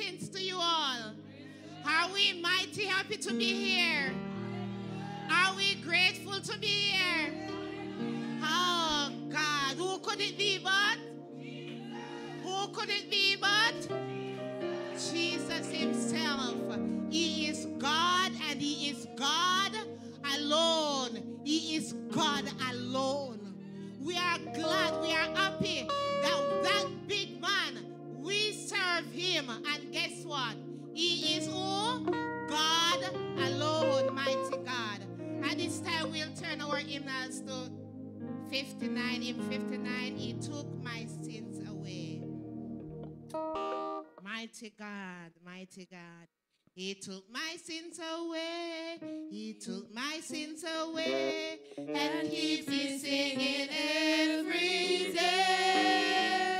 Greetings to you all. Are we mighty happy to be here? Are we grateful to be here? Oh God, who could it be but? Who could it be but? Jesus Himself. He is God and He is God alone. He is God alone. We are glad, we are happy that that big man, we serve Him and one. He is who? God alone, mighty God. And this time we'll turn our emails to 59. In 59, He took my sins away. Mighty God, mighty God. He took my sins away, he took my sins away, and keeps me singing every day.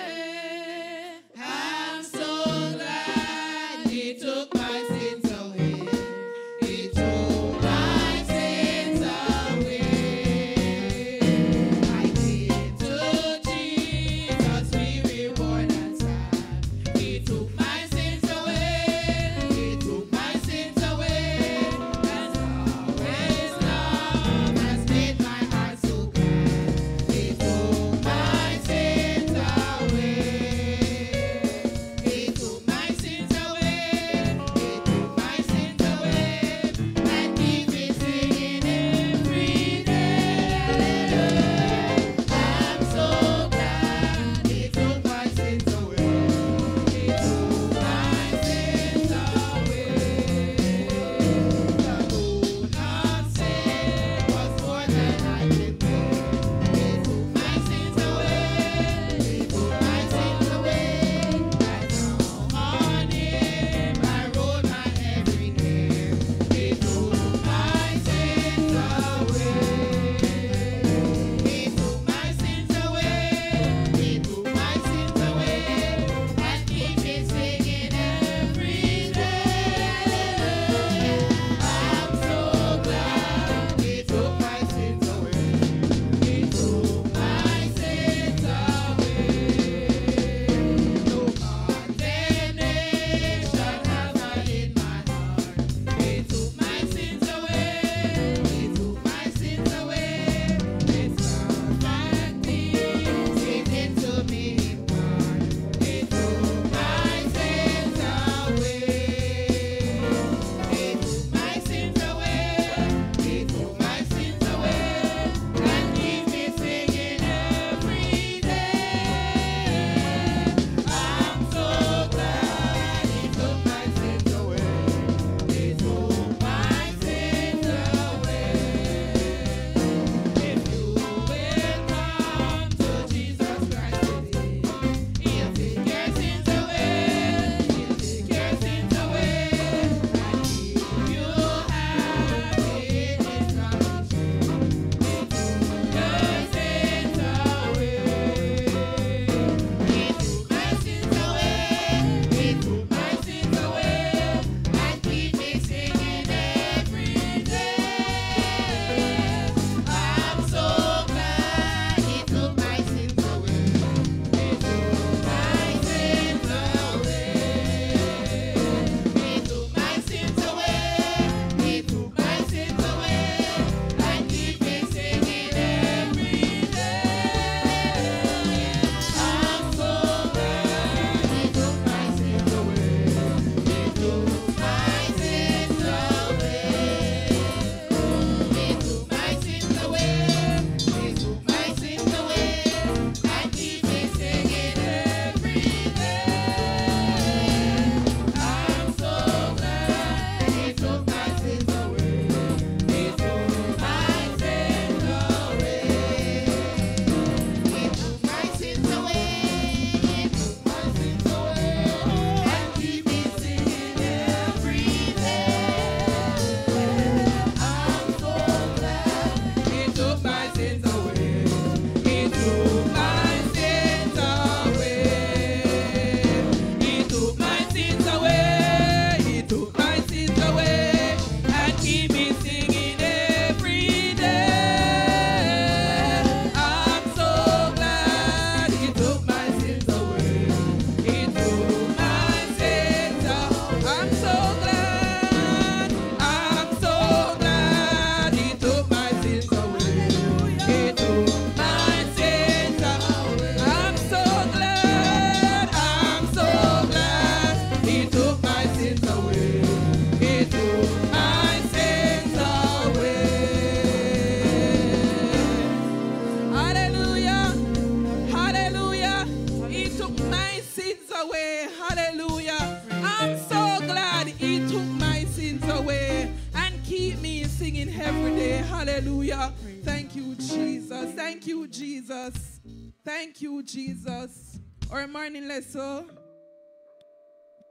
Thank you, Jesus. Our morning lesson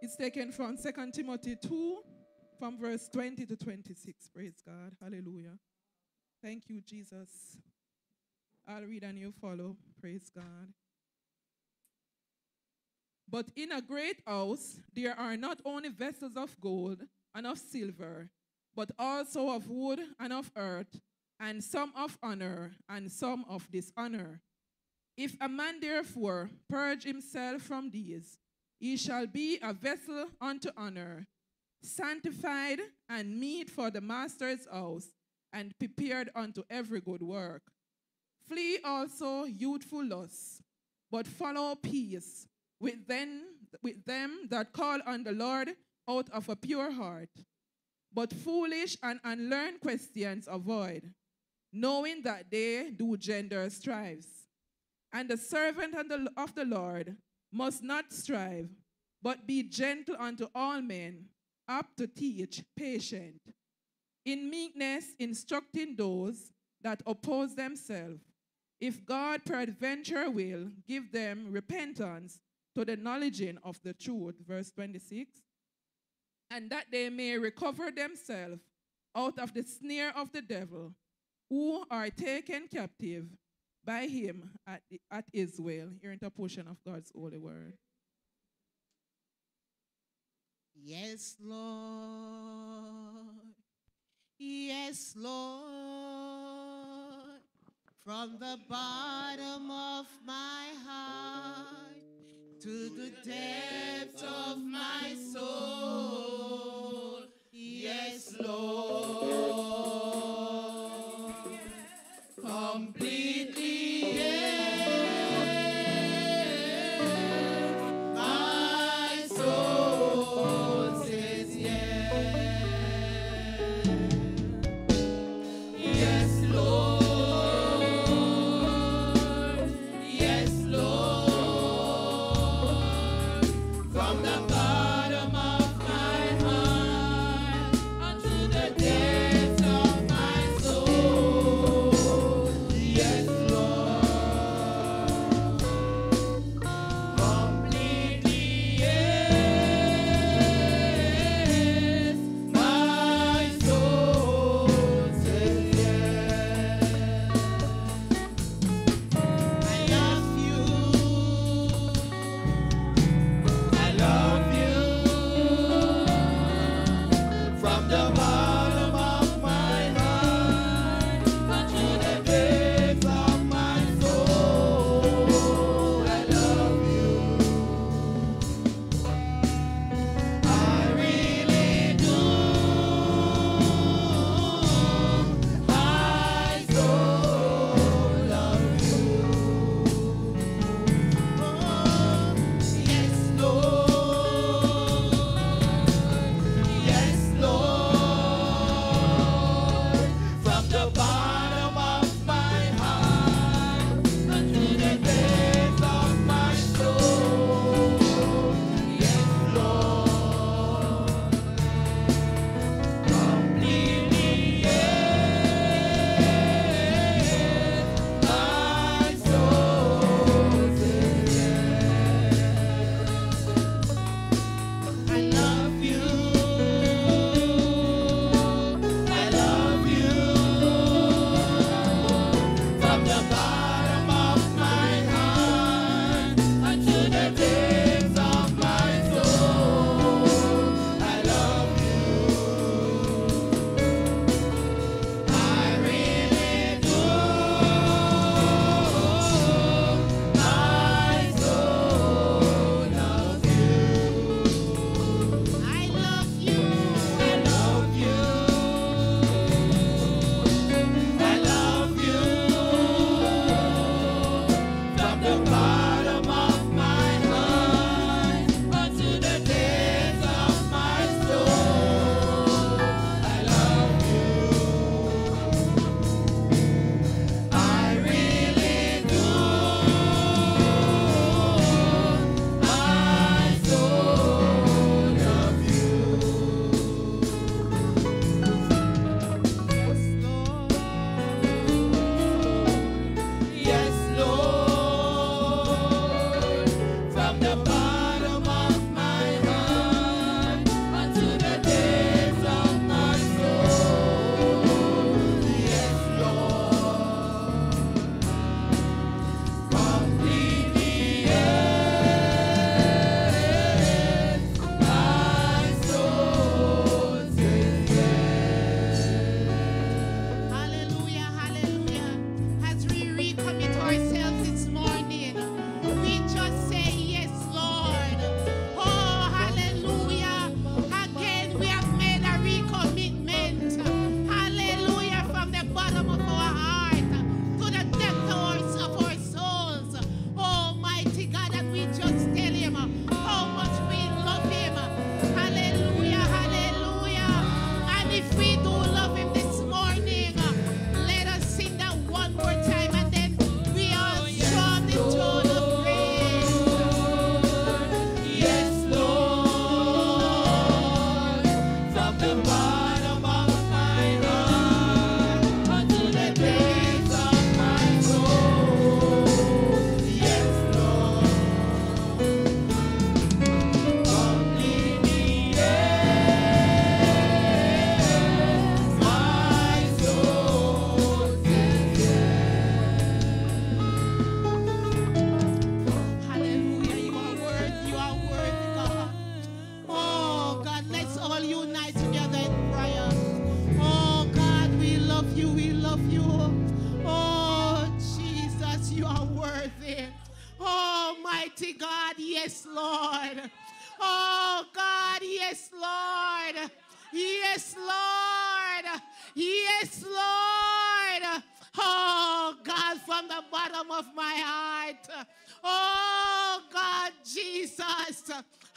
is taken from 2 Timothy 2, from verse 20 to 26. Praise God. Hallelujah. Thank you, Jesus. I'll read and you follow. Praise God. But in a great house there are not only vessels of gold and of silver, but also of wood and of earth, and some of honor and some of dishonor. If a man therefore purge himself from these, he shall be a vessel unto honor, sanctified and meet for the master's house, and prepared unto every good work. Flee also youthful lusts, but follow peace with them, with them that call on the Lord out of a pure heart. But foolish and unlearned questions avoid, knowing that they do gender strives. And the servant of the, Lord must not strive, but be gentle unto all men, apt to teach, patient. In meekness, instructing those that oppose themselves. If God peradventure will give them repentance to the knowledging of the truth, verse 26, and that they may recover themselves out of the snare of the devil, who are taken captive by him at, at his will. Here in the portion of God's holy word. Yes, Lord. Yes, Lord. From the bottom of my heart to the depths of my soul. Yes, Lord.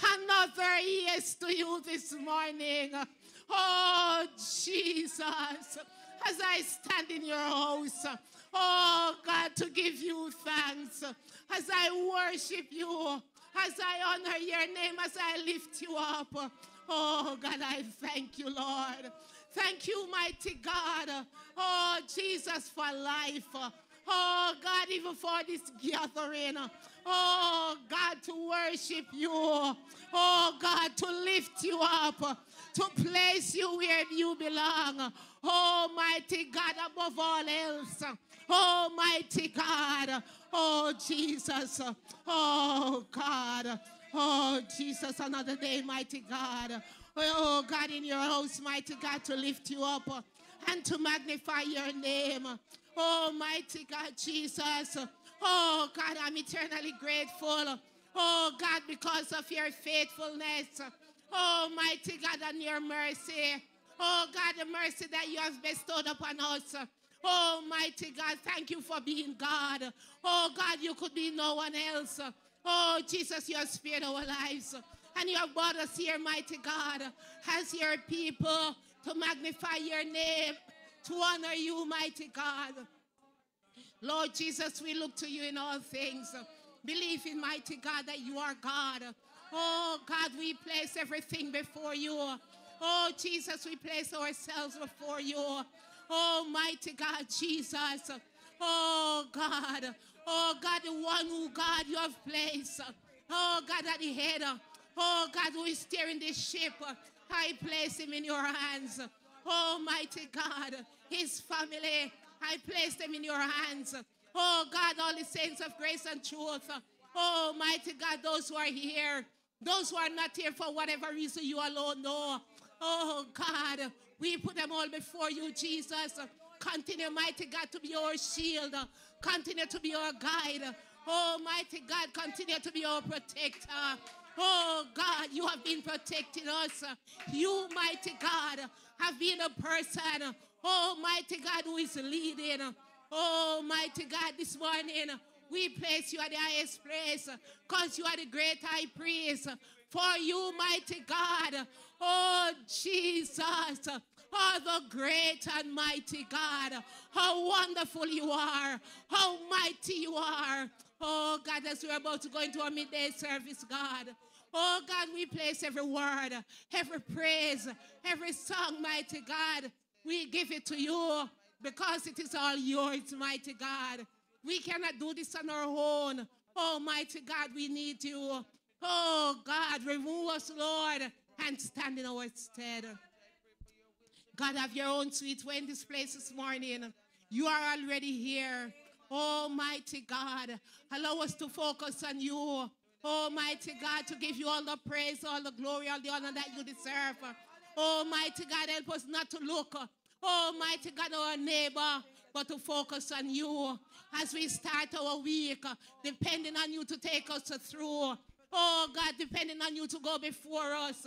Another yes to you this morning. Oh, Jesus. As I stand in your house. Oh, God, to give you thanks. As I worship you. As I honor your name. As I lift you up. Oh, God, I thank you, Lord. Thank you, mighty God. Oh, Jesus, for life. Oh, God, even for this gathering. Oh, God, to worship you. Oh, God, to lift you up. To place you where you belong. Almighty God, above all else. Almighty God. Oh, Jesus. Oh, God. Oh, Jesus, another day, mighty God. Oh, God, in your house, mighty God, to lift you up and to magnify your name. Oh, mighty God, Jesus. Oh, God, I'm eternally grateful. Oh, God, because of your faithfulness. Oh, mighty God, and your mercy. Oh, God, the mercy that you have bestowed upon us. Oh, mighty God, thank you for being God. Oh, God, you could be no one else. Oh, Jesus, you have spared our lives. And you have brought us here, mighty God, as your people to magnify your name, to honor you, mighty God. Lord Jesus, we look to you in all things. Believe in mighty God that you are God. Oh God, we place everything before you. Oh Jesus, we place ourselves before you. Oh mighty God, Jesus. Oh God. Oh God, the one who God you have placed. Oh God, at the head. Oh God, who is steering this ship. I place him in your hands. Oh, Almighty God, his family, I place them in your hands. Oh God, all the saints of grace and truth. Oh mighty God, those who are here, those who are not here for whatever reason you alone know. Oh God, we put them all before you, Jesus. Continue, mighty God, to be our shield. Continue to be our guide. Oh mighty God, continue to be our protector. Oh God, you have been protecting us. You, mighty God, have been a person, Almighty God, who is leading. Almighty God, this morning we place you at the highest place because you are the great high priest. For you, mighty God, oh Jesus, are the great and mighty God. How wonderful you are, how mighty you are. Oh God, as we're about to go into our midday service, God. Oh God, we place every word, every praise, every song, mighty God. We give it to you because it is all yours, mighty God. We cannot do this on our own. Oh, Almighty God, we need you. Oh God, remove us, Lord, and stand in our stead. God, have your own sweet way in this place this morning. You are already here. Oh, Almighty God, allow us to focus on you. Oh, Almighty God, to give you all the praise, all the glory, all the honor that you deserve. Almighty God, help us not to look, Almighty God, our neighbor, but to focus on you as we start our week, depending on you to take us through. Oh God, depending on you to go before us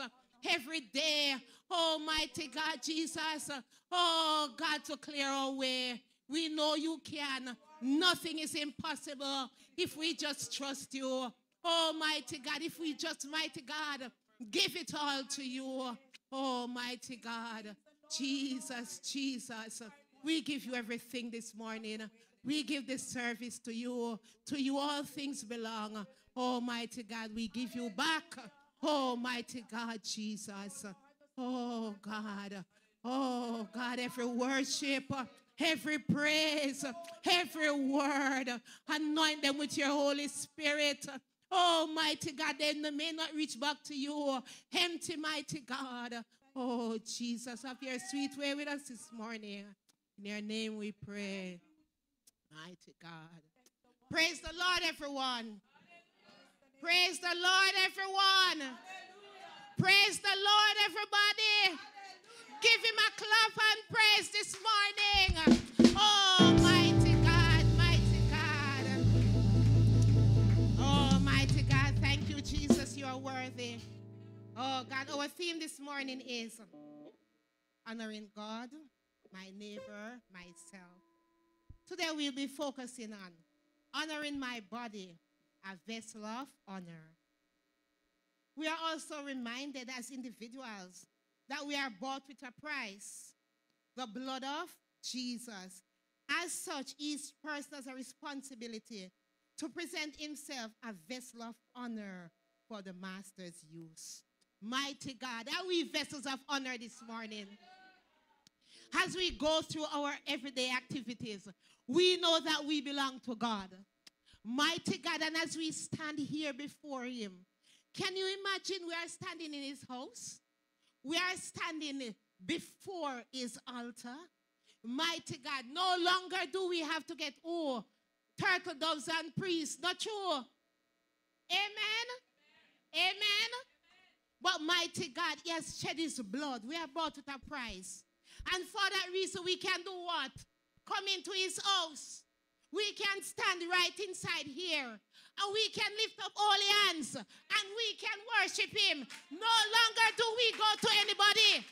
every day. Almighty God, Jesus. Oh God, to clear our way. We know you can. Nothing is impossible if we just trust you. Almighty God, if we just, mighty God, give it all to you. Almighty God, Jesus, Jesus, we give you everything this morning. We give this service to you. To you, all things belong. Almighty God, we give you back. Almighty God, Jesus. Oh God. Oh God, every worship, every praise, every word, anoint them with your Holy Spirit. Almighty God, then they may not reach back to you. Oh, empty, mighty God. Oh Jesus, have your sweet way with us this morning. In your name we pray. Mighty God. Praise the Lord, everyone. Praise the Lord, everyone. Praise the Lord, everybody. Give him a clap and praise this morning. Oh, Oh God, our theme this morning is honoring God, my neighbor, myself. Today we'll be focusing on honoring my body, a vessel of honor. We are also reminded as individuals that we are bought with a price, the blood of Jesus. As such, each person has a responsibility to present himself a vessel of honor for the master's use. Mighty God, are we vessels of honor this morning? As we go through our everyday activities, we know that we belong to God. Mighty God, and as we stand here before Him, can you imagine we are standing in His house? We are standing before His altar. Mighty God, no longer do we have to get, oh, turtle doves and priests. Not true. Amen. Amen. But mighty God, He has shed His blood. We are bought with a price. And for that reason, we can do what? Come into His house. We can stand right inside here. And we can lift up holy hands. And we can worship Him. No longer do we go to anybody.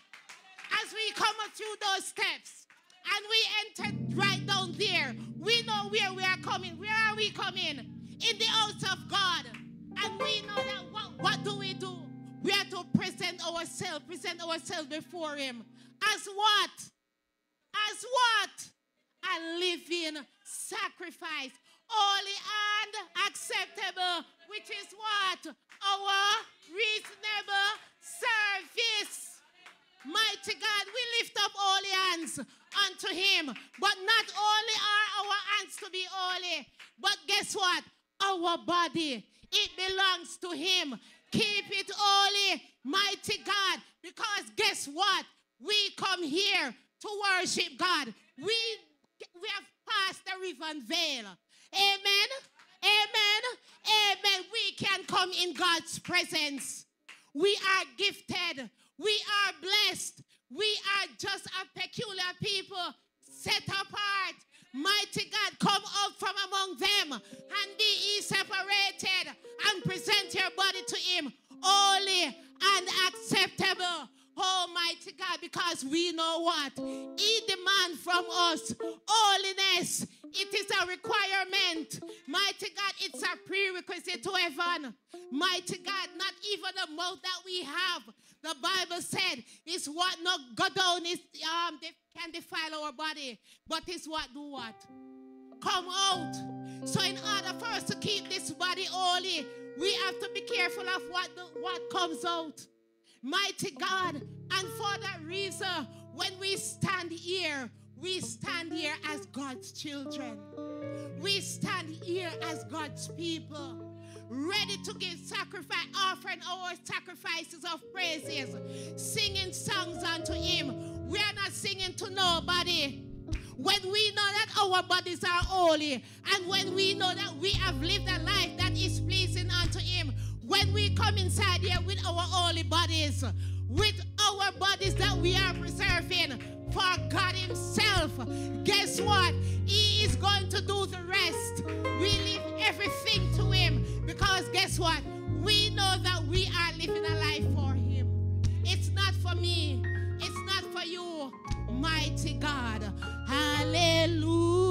As we come through those steps. And we enter right down there. We know where we are coming. Where are we coming? In the house of God. And we know that what, what do we do? We have to present ourselves, present ourselves before Him. As what? As what? A living sacrifice, holy and acceptable, which is what? Our reasonable service. Mighty God, we lift up holy hands unto Him. But not only are our hands to be holy, but guess what? Our body, it belongs to Him. Keep it holy, mighty God, because guess what? We come here to worship God. We, we have passed the river and veil. Amen. Amen. Amen. We can come in God's presence. We are gifted. We are blessed. We are just a peculiar people set apart. Mighty God, come out from among them and be ye separated and present your body to Him holy and acceptable. Almighty God, because we know what? He demands from us holiness. It is a requirement. Mighty God, it's a prerequisite to heaven. Mighty God, not even the mouth that we have. The Bible said is what not go down is um can defile our body, but it's what do what? Come out. So in order for us to keep this body holy, we have to be careful of what what comes out. Mighty God. And for that reason, when we stand here, we stand here as God's children. We stand here as God's people, ready to give sacrifice, offering our sacrifices of praises, singing songs unto Him. We are not singing to nobody. When we know that our bodies are holy, and when we know that we have lived a life that is pleasing unto Him, when we come inside here with our holy bodies, with our bodies that we are preserving for God Himself, guess what? He is going to do the rest. We leave everything to Him because guess what? We know that we are living a life for Him. It's not for me, mighty God. Hallelujah.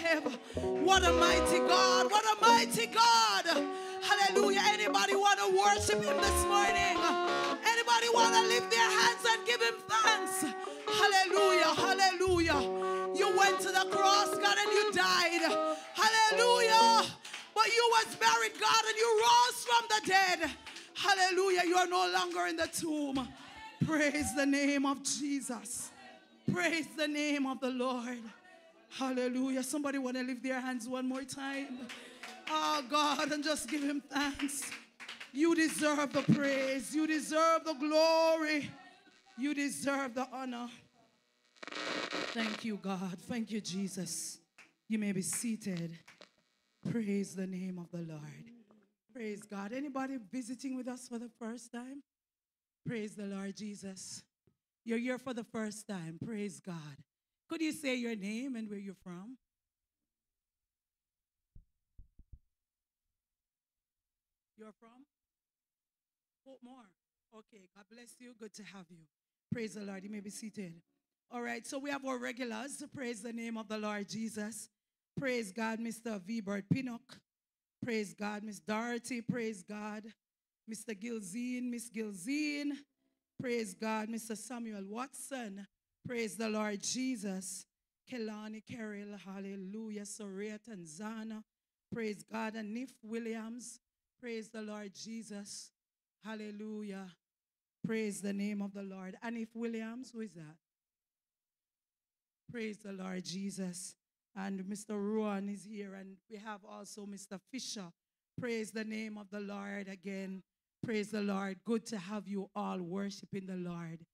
Soul. What a mighty God. What a mighty God. Hallelujah. Anybody want to worship him this morning? Anybody want to lift their hands and give him thanks? Hallelujah. Hallelujah. You went to the cross, God, and you died. Hallelujah. But you was buried, God, and you rose from the dead. Hallelujah. You are no longer in the tomb. Praise the name of Jesus. Praise the name of the Lord. Hallelujah. Somebody want to lift their hands one more time. Oh God, and just give him thanks. You deserve the praise. You deserve the glory. You deserve the honor. Thank you, God. Thank you, Jesus. You may be seated. Praise the name of the Lord. Praise God. Anybody visiting with us for the first time? Praise the Lord Jesus. You're here for the first time. Praise God. Could you say your name and where you're from? You're from? Portmore. Okay, God bless you. Good to have you. Praise the Lord. You may be seated. All right, so we have our regulars. Praise the name of the Lord Jesus. Praise God, Mr. V. Bird Pinnock. Praise God, Miss Dorothy. Praise God, Mr. Gilzine, Miss Gilzine. Praise God, Mr. Samuel Watson. Praise the Lord Jesus. Kelani Carroll, hallelujah. Soria Tanzana. Praise God. And Nif Williams. Praise the Lord Jesus. Hallelujah. Praise the name of the Lord. And if Williams, who is that? Praise the Lord Jesus. And Mr. Rowan is here. And we have also Mr. Fisher. Praise the name of the Lord again. Praise the Lord. Good to have you all worshiping the Lord.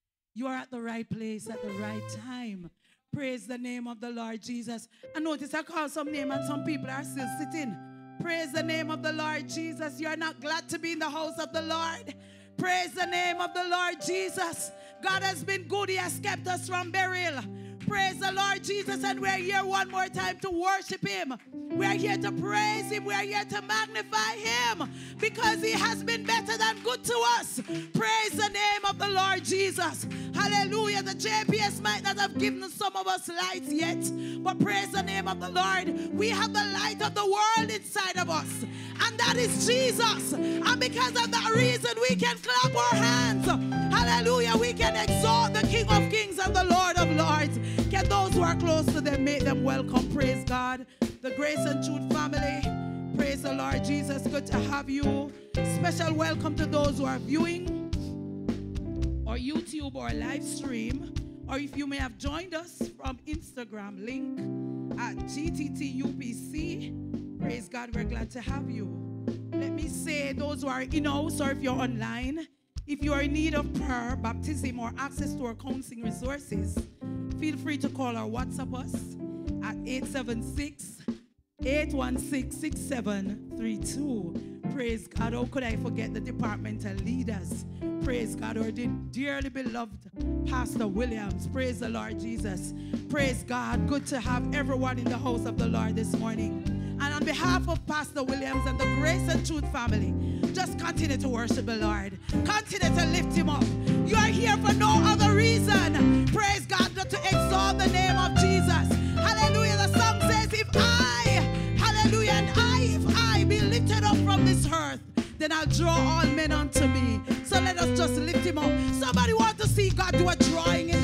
You are at the right place at the right time. Praise the name of the Lord Jesus. And notice I call some name and some people are still sitting. Praise the name of the Lord Jesus. You are not glad to be in the house of the Lord. Praise the name of the Lord Jesus. God has been good. He has kept us from burial. Praise the Lord Jesus. And we're here one more time to worship Him. We're here to praise Him. We're here to magnify Him because He has been better than good to us. Praise the name of the Lord Jesus. Hallelujah. The JPS might not have given some of us light yet, but praise the name of the Lord. We have the light of the world inside of us, and that is Jesus. And because of that reason, we can clap our hands. Hallelujah. We can exalt the King of Kings and the Lord of Lords. Who are close to them make them welcome? Praise God. The Grace and Truth family. Praise the Lord Jesus. Good to have you. Special welcome to those who are viewing or YouTube or live stream, or if you may have joined us from Instagram, link at GTTUPC. Praise God, we're glad to have you. Let me say, those who are in house or if you're online, if you are in need of prayer, baptism, or access to our counseling resources, feel free to call or WhatsApp us at 876 816 6732. Praise God. How could I forget the departmental leaders? Praise God. De- dearly beloved Pastor Williams. Praise the Lord Jesus. Praise God. Good to have everyone in the house of the Lord this morning. And on behalf of Pastor Williams and the Grace and Truth family, just continue to worship the Lord. Continue to lift him up. You are here for no other reason. Praise God, but to exalt the name of Jesus. Hallelujah. The song says, if I, hallelujah, and I, if I be lifted up from this earth, then I'll draw all men unto me. So let us just lift him up. Somebody want to see God do a drawing in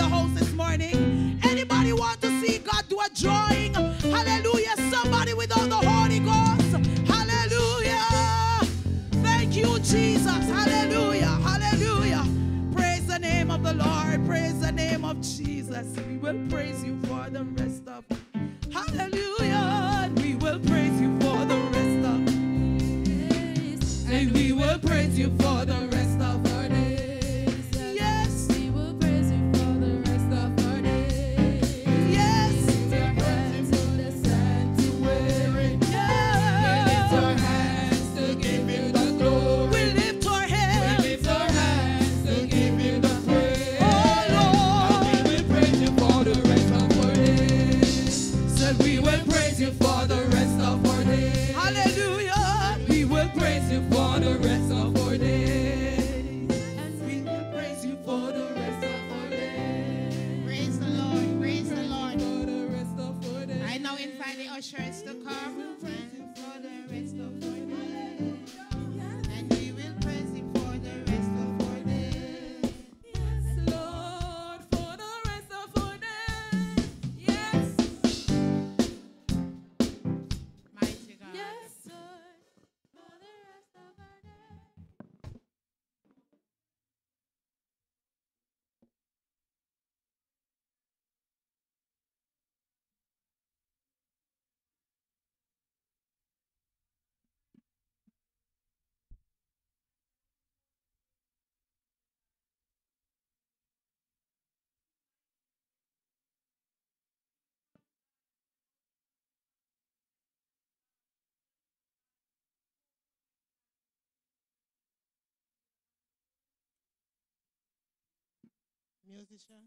Musician.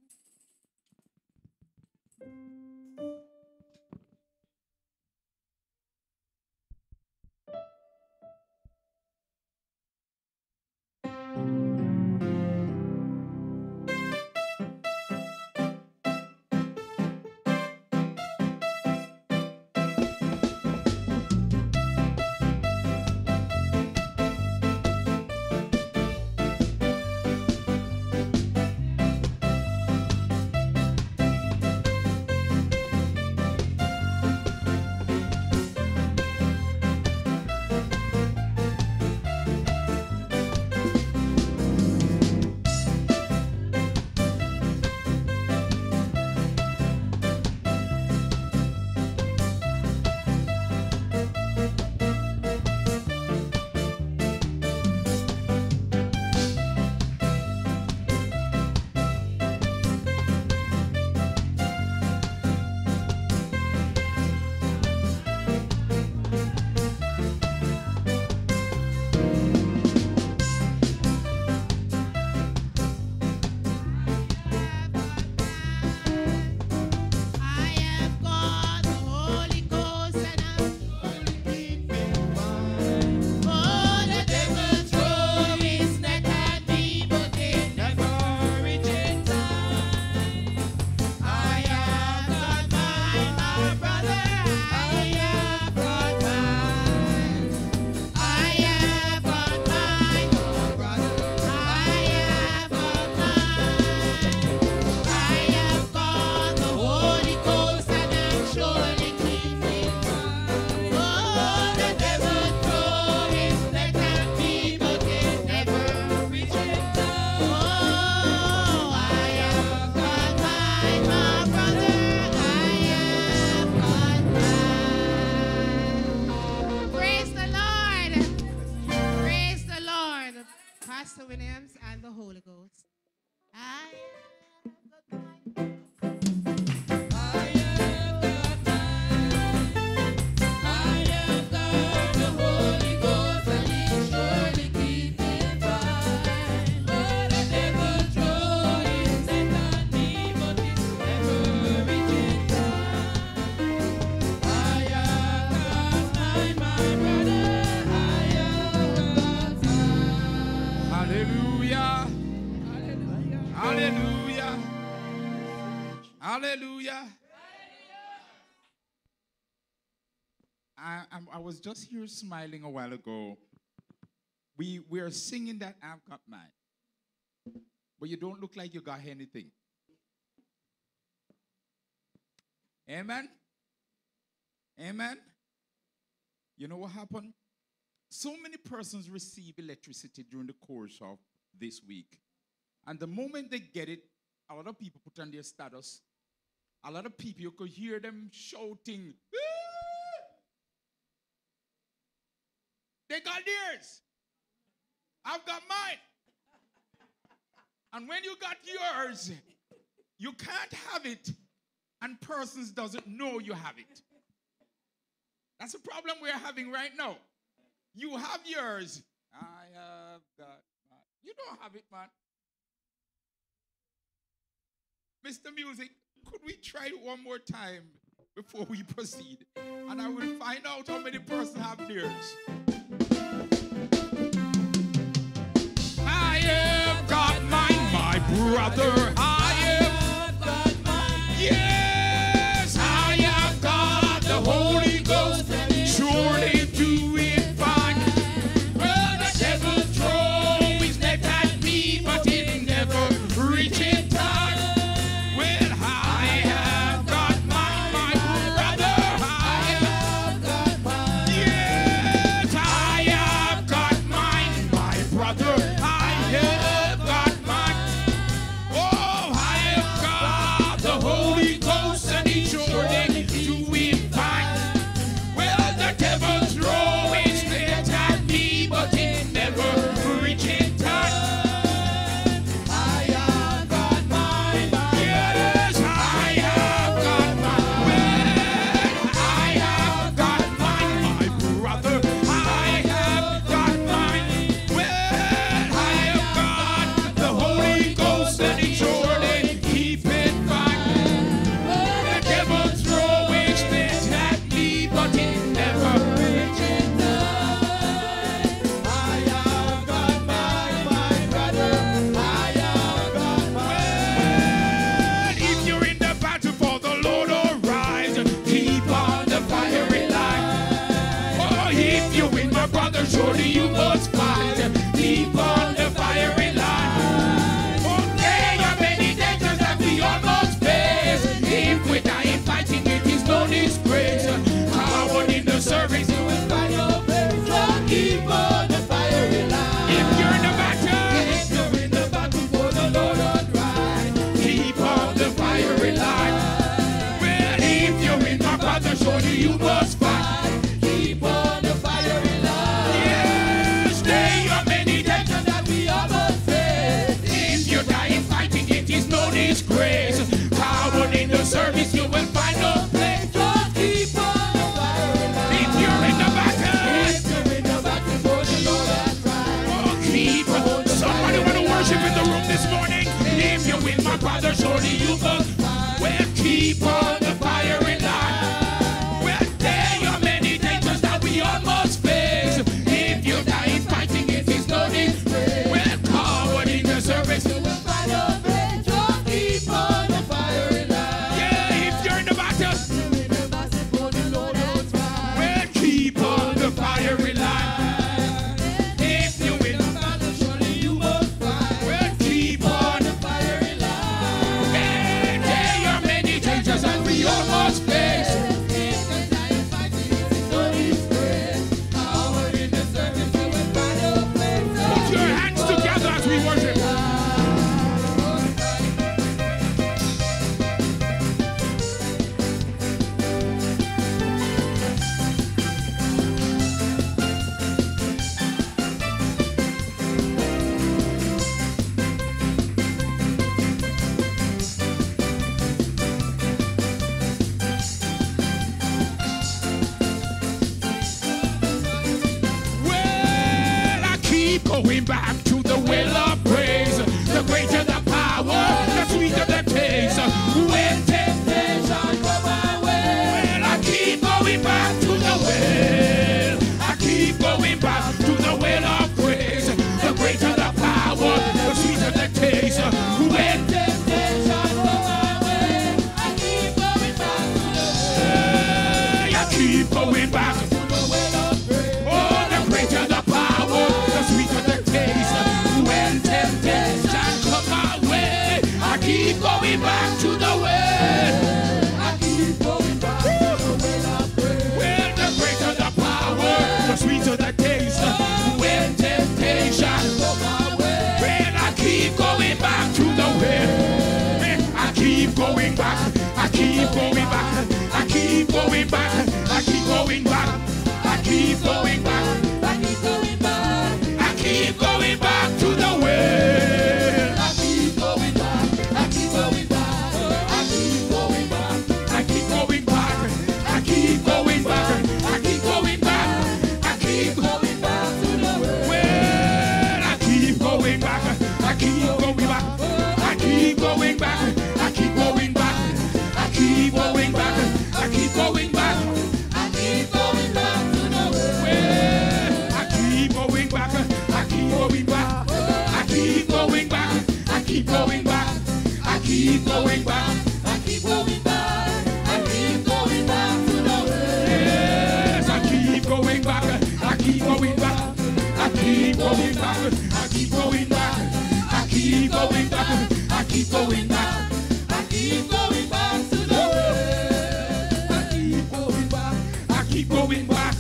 I, I'm- I was just here smiling a while ago. We, we are singing that I've got mine. But you don't look like you got anything. Amen? Amen? You know what happened? So many persons receive electricity during the course of this week. And the moment they get it, a lot of people put on their status. A lot of people, you could hear them shouting! They I've got mine. And when you got yours, you can't have it, and persons doesn't know you have it. That's the problem we're having right now. You have yours. I have got mine. You don't have it, man. Mr. Music, could we try it one more time before we proceed? And I will find out how many persons have theirs. My for back. I keep going back. I keep going back. going back. I keep going back. I keep going back. I keep going back. I keep going back to the well. I keep going back. I keep going back.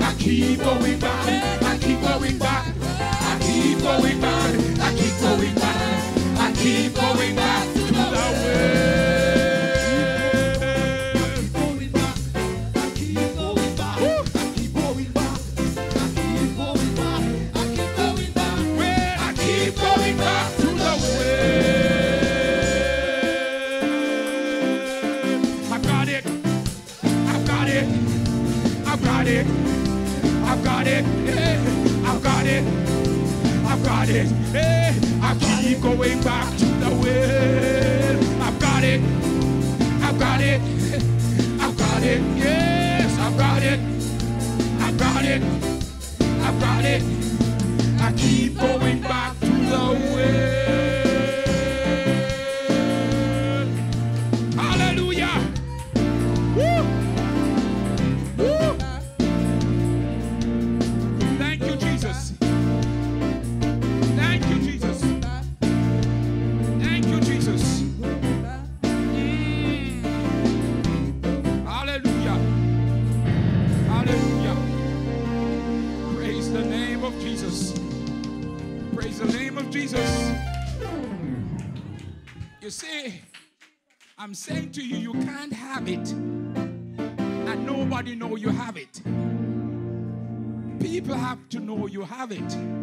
I keep going back. I keep going back. I keep going back. I'm saying to you, you can't have it. And nobody know you have it. People have to know you have it.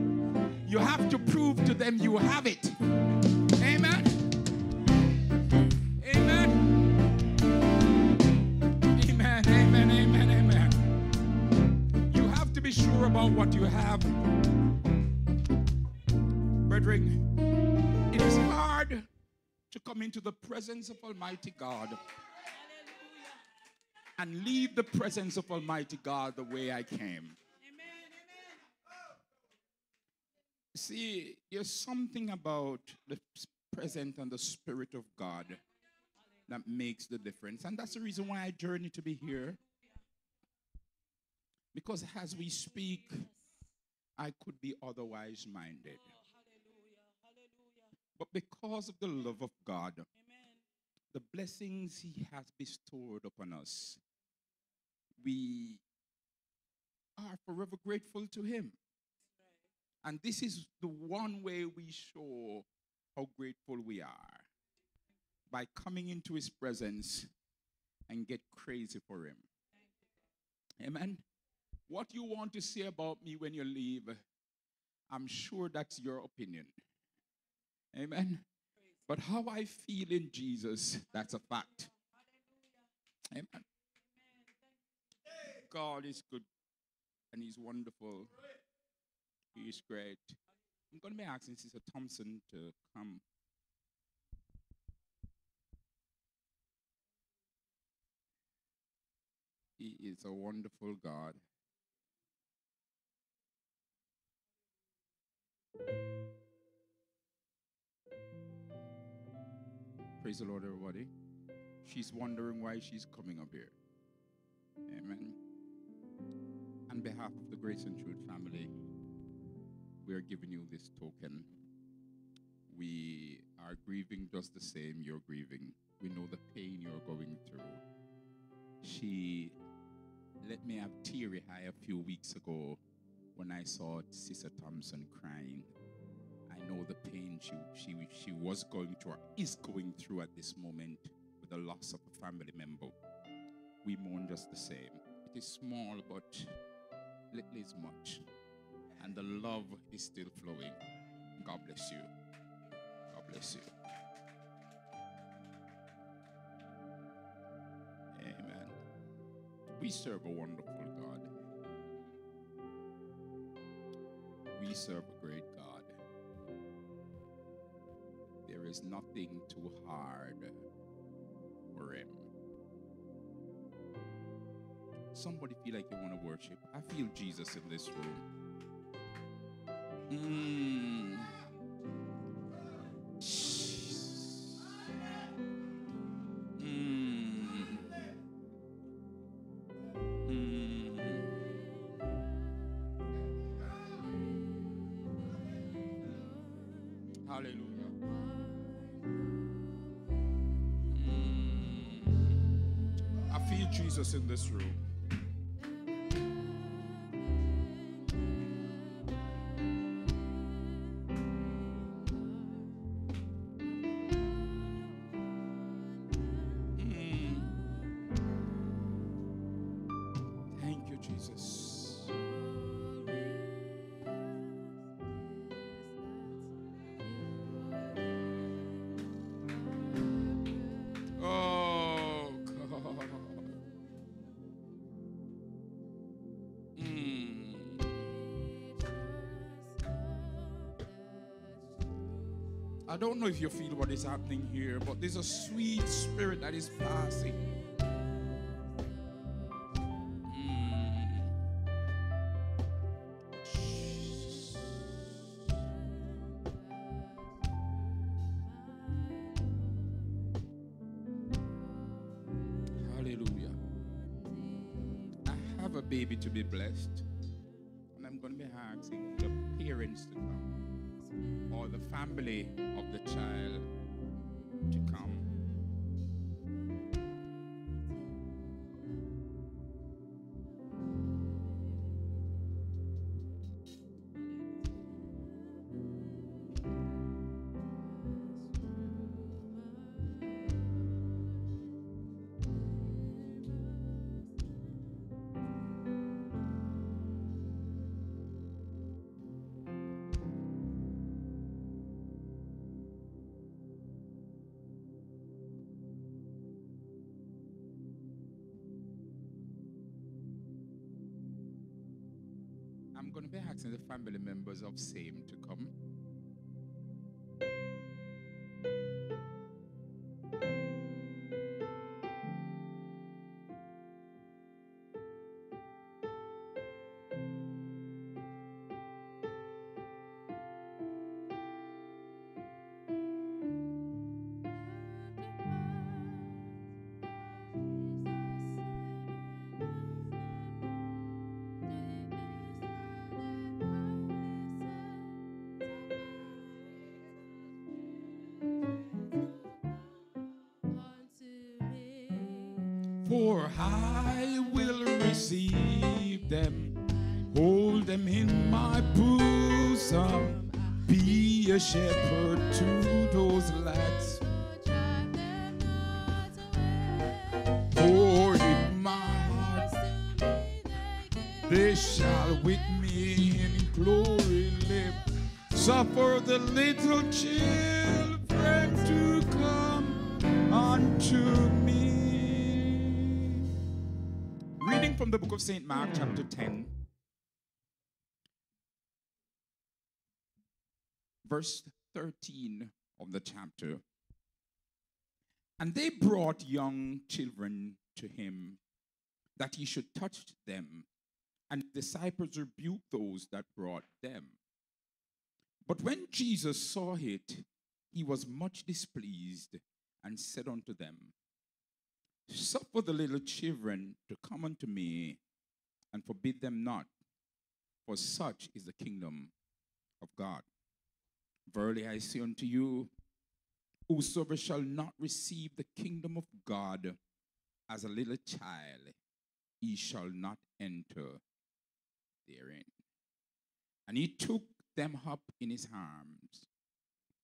Almighty God and leave the presence of Almighty God the way I came. See, there's something about the present and the Spirit of God that makes the difference. And that's the reason why I journey to be here. Because as we speak, I could be otherwise minded. But because of the love of God, the blessings He has bestowed upon us, we are forever grateful to Him. And this is the one way we show how grateful we are by coming into His presence and get crazy for Him. Amen. What you want to say about me when you leave, I'm sure that's your opinion. Amen. But how I feel in Jesus, that's a fact. Amen. God is good and He's wonderful. He is great. I'm going to be asking Sister Thompson to come. He is a wonderful God. Praise the Lord, everybody. She's wondering why she's coming up here. Amen. On behalf of the Grace and Truth family, we are giving you this token. We are grieving just the same you're grieving. We know the pain you're going through. She let me have teary eye a few weeks ago when I saw Sister Thompson crying. Know the pain she, she, she was going through or is going through at this moment with the loss of a family member. We mourn just the same. It is small, but little is much. And the love is still flowing. God bless you. God bless you. Amen. We serve a wonderful God. We serve a great God. Nothing too hard for Him. Somebody feel like you want to worship. I feel Jesus in this room. Mm. Jesus in this room. I don't know if you feel what is happening here, but there's a sweet spirit that is passing. Going to be asking the family members of same to come. Receive them, hold them in my bosom, be a shepherd to those lads. For in my heart they shall with me in glory live. Suffer the little children to come unto from the book of St. Mark, chapter 10, verse 13 of the chapter. And they brought young children to him that he should touch them, and disciples rebuked those that brought them. But when Jesus saw it, he was much displeased and said unto them, Suffer the little children to come unto me, and forbid them not, for such is the kingdom of God. Verily I say unto you, whosoever shall not receive the kingdom of God as a little child, he shall not enter therein. And he took them up in his arms,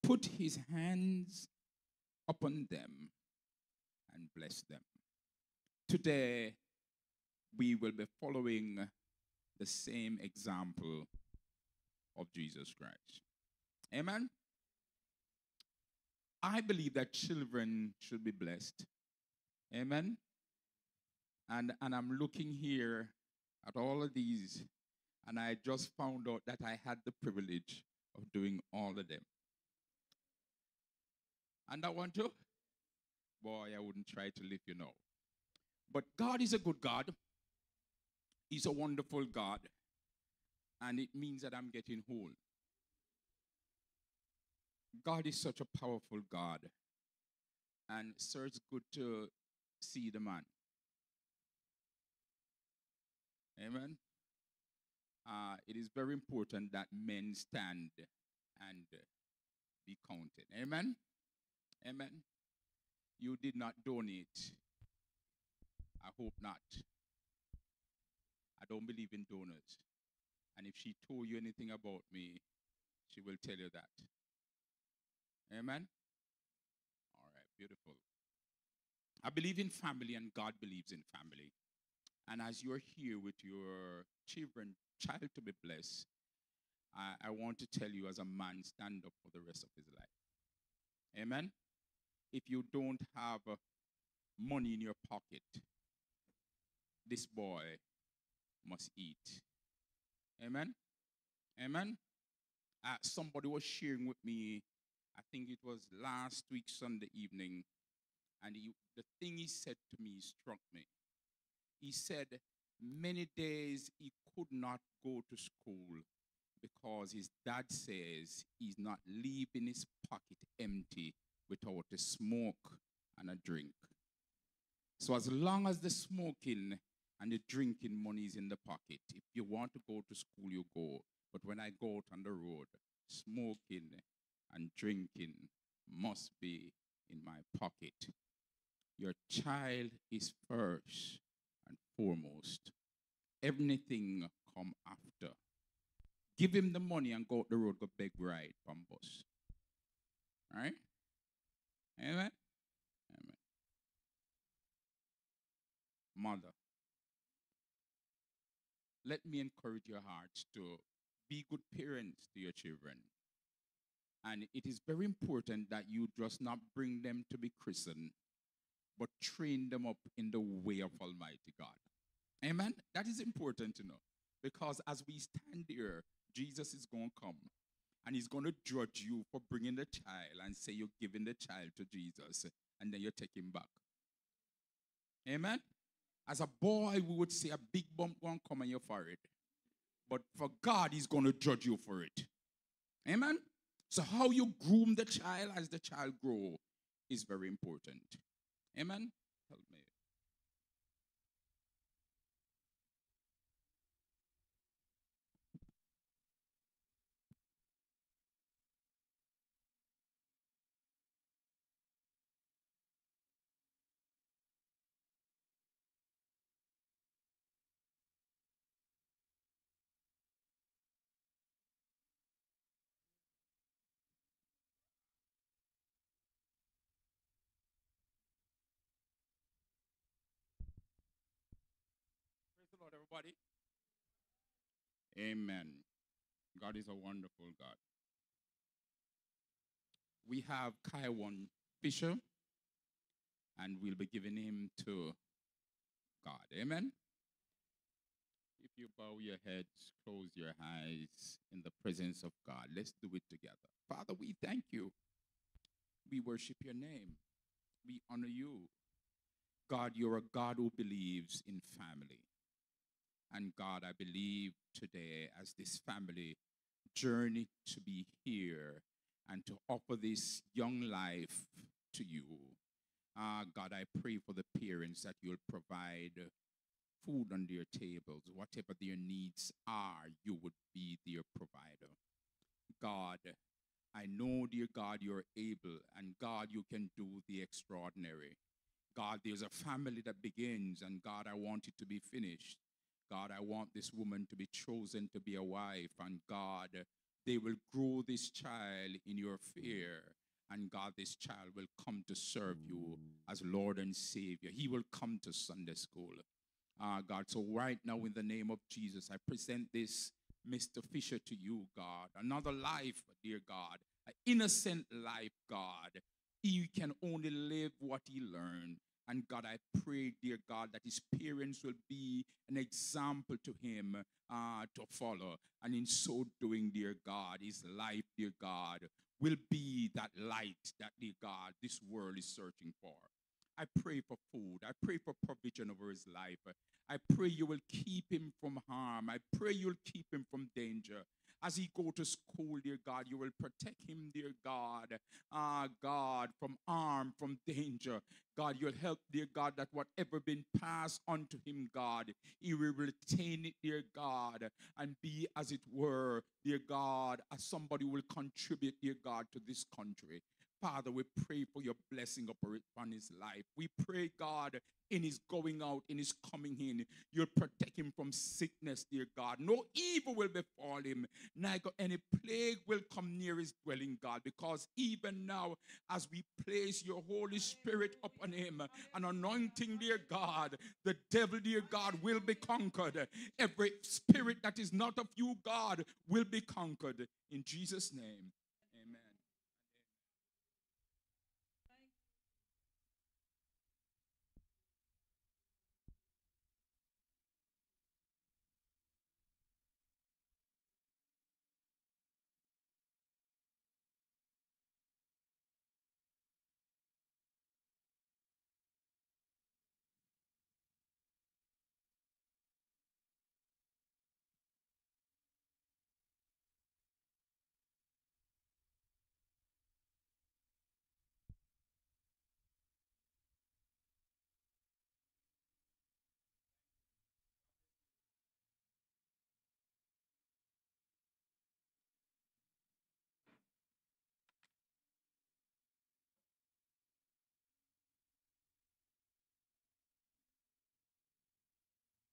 put his hands upon them, and blessed them. Today, we will be following the same example of Jesus Christ. Amen. I believe that children should be blessed. Amen. And, and I'm looking here at all of these, and I just found out that I had the privilege of doing all of them. And I want to, boy, I wouldn't try to let you know. But God is a good God. He's a wonderful God. And it means that I'm getting whole. God is such a powerful God. And sir, it's good to see the man. Amen. Uh, it is very important that men stand and be counted. Amen. Amen. You did not donate. I hope not. I don't believe in donors. And if she told you anything about me, she will tell you that. Amen? All right, beautiful. I believe in family, and God believes in family. And as you're here with your children, child to be blessed, I, I want to tell you as a man, stand up for the rest of his life. Amen? If you don't have money in your pocket, this boy must eat. Amen? Amen? Uh, somebody was sharing with me, I think it was last week, Sunday evening, and he, the thing he said to me struck me. He said, many days he could not go to school because his dad says he's not leaving his pocket empty without a smoke and a drink. So as long as the smoking and the drinking money is in the pocket, if you want to go to school, you go. But when I go out on the road, smoking and drinking must be in my pocket. Your child is first and foremost. Everything come after. Give him the money and go out the road, go beg ride from bus. Right? Amen? Amen. Mother, let me encourage your hearts to be good parents to your children. And it is very important that you just not bring them to be christened, but train them up in the way of Almighty God. Amen? That is important to know. Because as we stand here, Jesus is going to come and he's going to judge you for bringing the child and say you're giving the child to Jesus and then you take him back. Amen? As a boy, we would say a big bump won't come on your forehead. But for God, he's going to judge you for it. Amen? So how you groom the child as the child grow is very important. Amen? Help me. Amen. God is a wonderful God. We have Kaiwan Fisher, and we'll be giving him to God. Amen. If you bow your heads, close your eyes in the presence of God. Let's do it together. Father, we thank you. We worship your name. We honor you. God, you're a God who believes in family. And God, I believe today as this family journey to be here and to offer this young life to you. Ah, God, I pray for the parents that you'll provide food on their tables, whatever their needs are, you would be their provider. God, I know, dear God, you're able, and God, you can do the extraordinary. God, there's a family that begins, and God, I want it to be finished. God, I want this woman to be chosen to be a wife, and God, they will grow this child in your fear. And God, this child will come to serve you as Lord and Savior. He will come to Sunday school. Ah, God, so right now, in the name of Jesus, I present this Mr. Fisher to you, God. Another life, dear God, an innocent life, God. He can only live what he learned. And God, I pray, dear God, that his parents will be an example to him uh, to follow. And in so doing, dear God, his life, dear God, will be that light that, dear God, this world is searching for. I pray for food. I pray for provision over his life. I pray you will keep him from harm. I pray you'll keep him from danger. As he go to school, dear God, you will protect him, dear God. Ah, God, from harm, from danger. God, you'll help, dear God, that whatever been passed unto him, God, he will retain it, dear God, and be as it were, dear God, as somebody will contribute, dear God, to this country. Father, we pray for your blessing upon his life. We pray, God, in his going out, in his coming in, you'll protect him from sickness, dear God. No evil will befall him, neither any plague will come near his dwelling, God, because even now, as we place your Holy Spirit upon him, an anointing, dear God, the devil, dear God, will be conquered. Every spirit that is not of you, God, will be conquered. In Jesus' name, amen.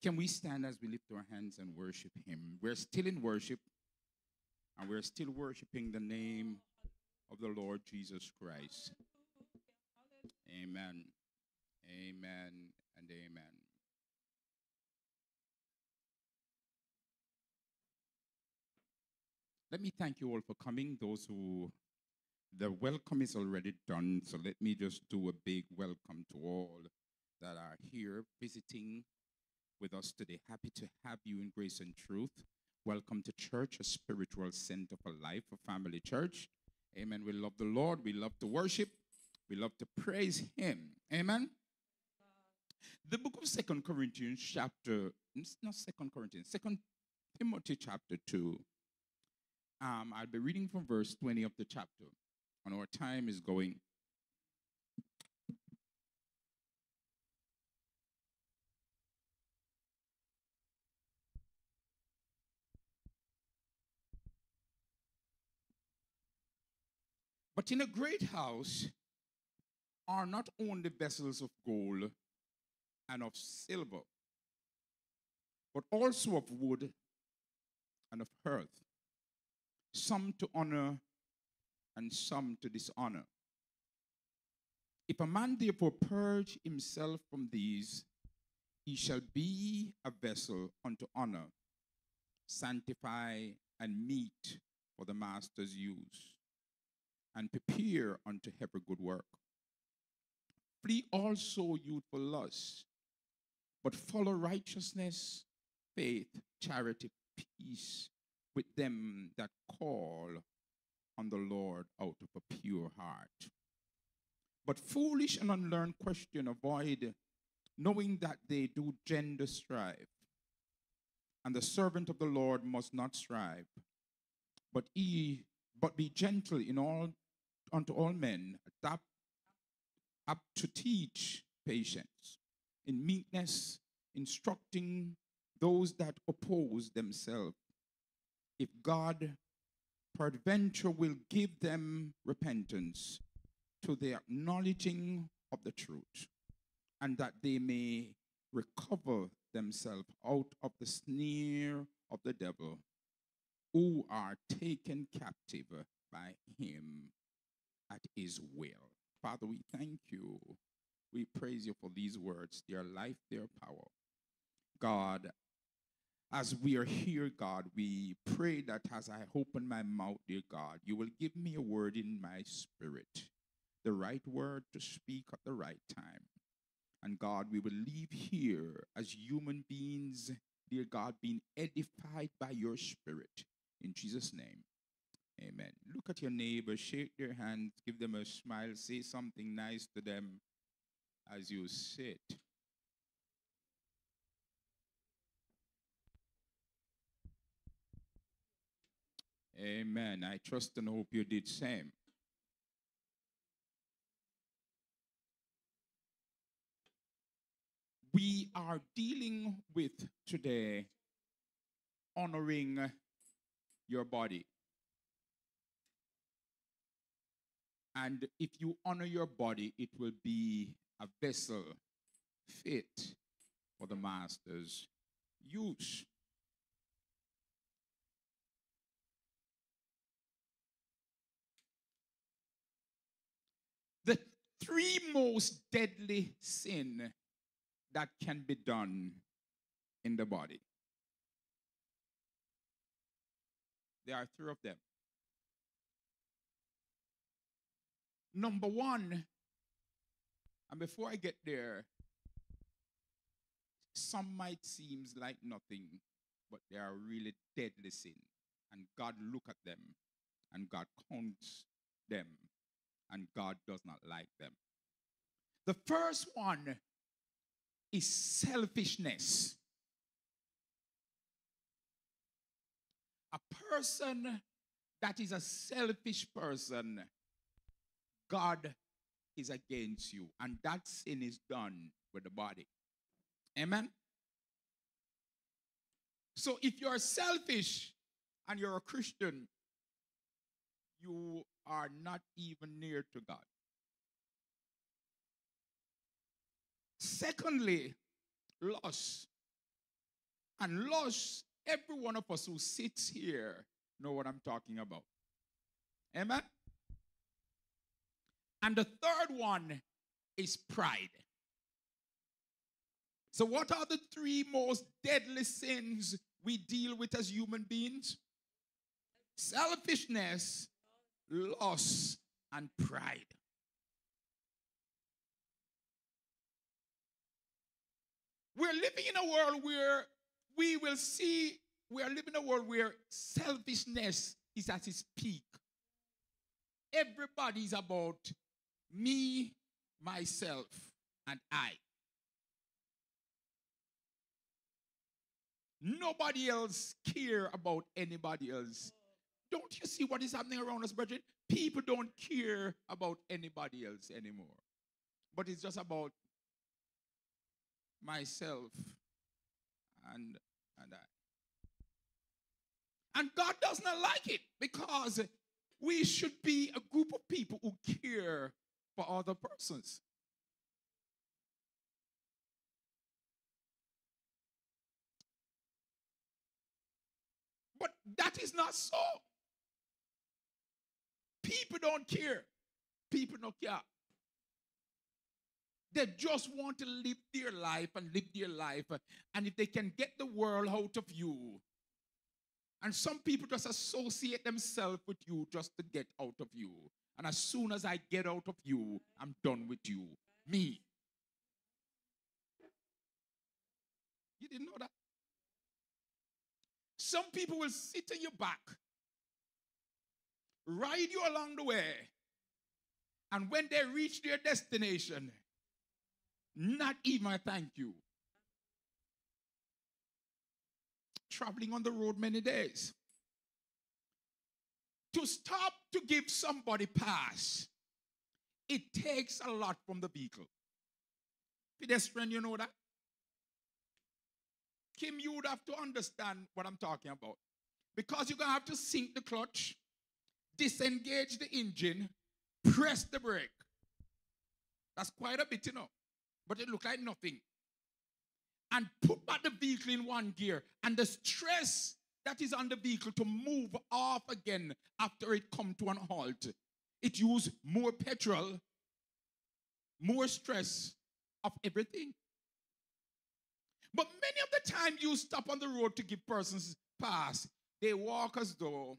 Can we stand as we lift our hands and worship Him? We're still in worship, and we're still worshiping the name of the Lord Jesus Christ. Amen. Amen and amen. Let me thank you all for coming. Those who the welcome is already done, so let me just do a big welcome to all that are here visiting with us today. Happy to have you in grace and truth. Welcome to church, a spiritual center for life, a family church. Amen. We love the Lord. We love to worship. We love to praise Him. Amen. The book of Second Corinthians, chapter not Second Corinthians, Second Timothy, chapter two. Um, I'll be reading from verse twenty of the chapter, and our time is going. But in a great house are not only vessels of gold and of silver, but also of wood and of earth, some to honor and some to dishonor. If a man therefore purge himself from these, he shall be a vessel unto honor, sanctify and meet for the master's use, and prepare unto every good work. Flee also youthful lusts, but follow righteousness, faith, charity, peace with them that call on the Lord out of a pure heart. But foolish and unlearned question avoid, knowing that they do gender strive. And the servant of the Lord must not strive, but he but be gentle in all unto all men, adapt up to teach patience, in meekness, instructing those that oppose themselves. If God peradventure will give them repentance to the acknowledging of the truth, and that they may recover themselves out of the snare of the devil, who are taken captive by him at his will. Father, we thank you. We praise you for these words, their life, their power. God, as we are here, God, we pray that as I open my mouth, dear God, you will give me a word in my spirit, the right word to speak at the right time. And God, we will leave here as human beings, dear God, being edified by your spirit. In Jesus' name, amen. Look at your neighbor, shake their hands, give them a smile, say something nice to them as you sit. Amen. I trust and hope you did same. We are dealing with today honoring your body. And if you honor your body, it will be a vessel fit for the master's use. The three most deadly sin that can be done in the body. There are three of them. Number one, and before I get there, some might seem like nothing, but they are really deadly sin. And God look at them, and God counts them, and God does not like them. The first one is selfishness. A person that is a selfish person, God is against you. And that sin is done with the body. Amen? So if you're selfish and you're a Christian, you are not even near to God. Secondly, lust. And lust, every one of us who sits here know what I'm talking about. Amen? And the third one is pride. So, what are the three most deadly sins we deal with as human beings? Selfishness, loss, and pride. We're living in a world where we will see, we are living in a world where selfishness is at its peak. Everybody is about me, myself, and I. Nobody else care about anybody else. Don't you see what is happening around us, brethren? People don't care about anybody else anymore. But it's just about myself and and I. And God does not like it because we should be a group of people who care for other persons. But that is not so. People don't care. People don't care. They just want to live their life and live their life. And if they can get the world out of you, and some people just associate themselves with you just to get out of you. And as soon as I get out of you, I'm done with you. Me. You didn't know that? Some people will sit on your back, ride you along the way, and when they reach their destination, not even a thank you. Traveling on the road many days. To stop to give somebody pass, it takes a lot from the vehicle. Pedestrian, you know that? Kim, you would have to understand what I'm talking about. Because you're going to have to sink the clutch, disengage the engine, press the brake. That's quite a bit, you know. But it looked like nothing. And put back the vehicle in one gear. And the stress that is on the vehicle to move off again after it come to an halt. It use more petrol, more stress of everything. But many of the time you stop on the road to give persons pass, they walk as though.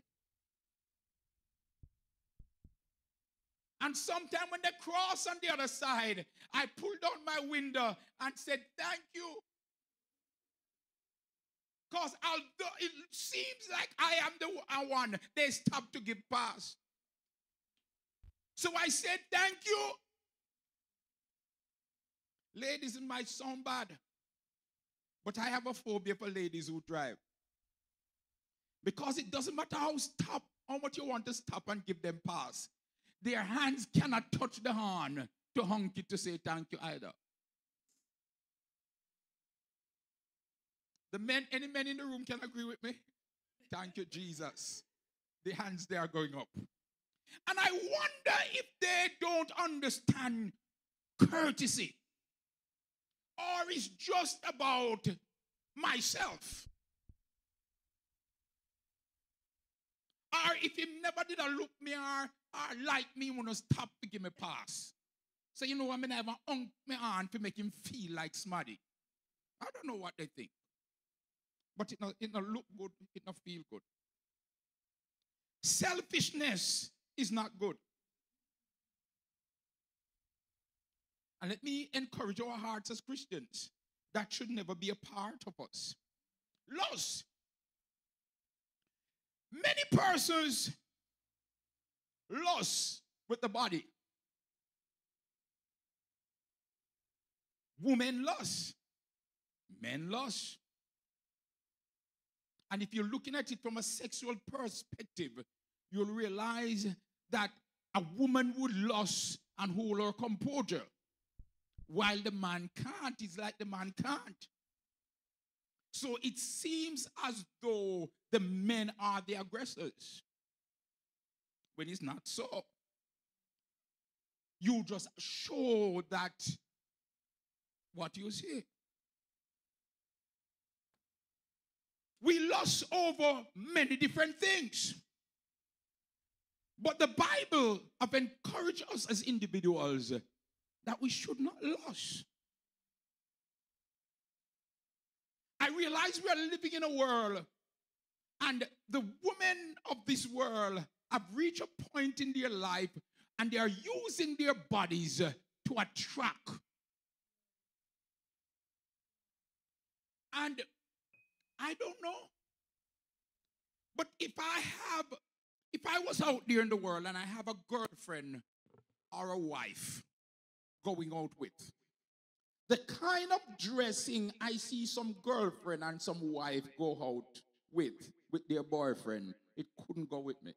And sometime when they cross on the other side, I pulled down my window and said, Thank you. Because although it seems like I am the one, they stop to give pass. So I said, Thank you. Ladies, it might sound bad, but I have a phobia for ladies who drive. Because it doesn't matter how stop, how much you want to stop and give them pass. Their hands cannot touch the horn to honk it to say thank you either. The men, any men in the room can agree with me? Thank you, Jesus. The hands they are going up. And I wonder if they don't understand courtesy. Or it's just about myself. Or if he never did a look me or, or like me, wanna stop to give me pass. So you know, I mean, I have a unk me on to make him feel like smarty. I don't know what they think. But it not, it not look good, it not feel good. Selfishness is not good. And let me encourage our hearts as Christians. That should never be a part of us. Lust. Many persons lust with the body. Women lust. Men lust. And if you're looking at it from a sexual perspective, you'll realize that a woman would lose and hold her composure, while the man can't. It's like the man can't. So it seems as though the men are the aggressors, when it's not so. You just show that what you see. We lust over many different things. But the Bible have encouraged us as individuals that we should not lust. I realize we are living in a world, and the women of this world have reached a point in their life and they are using their bodies to attract. And I don't know. But if I have, if I was out there in the world and I have a girlfriend or a wife going out with, the kind of dressing I see some girlfriend and some wife go out with, with their boyfriend, it couldn't go with me.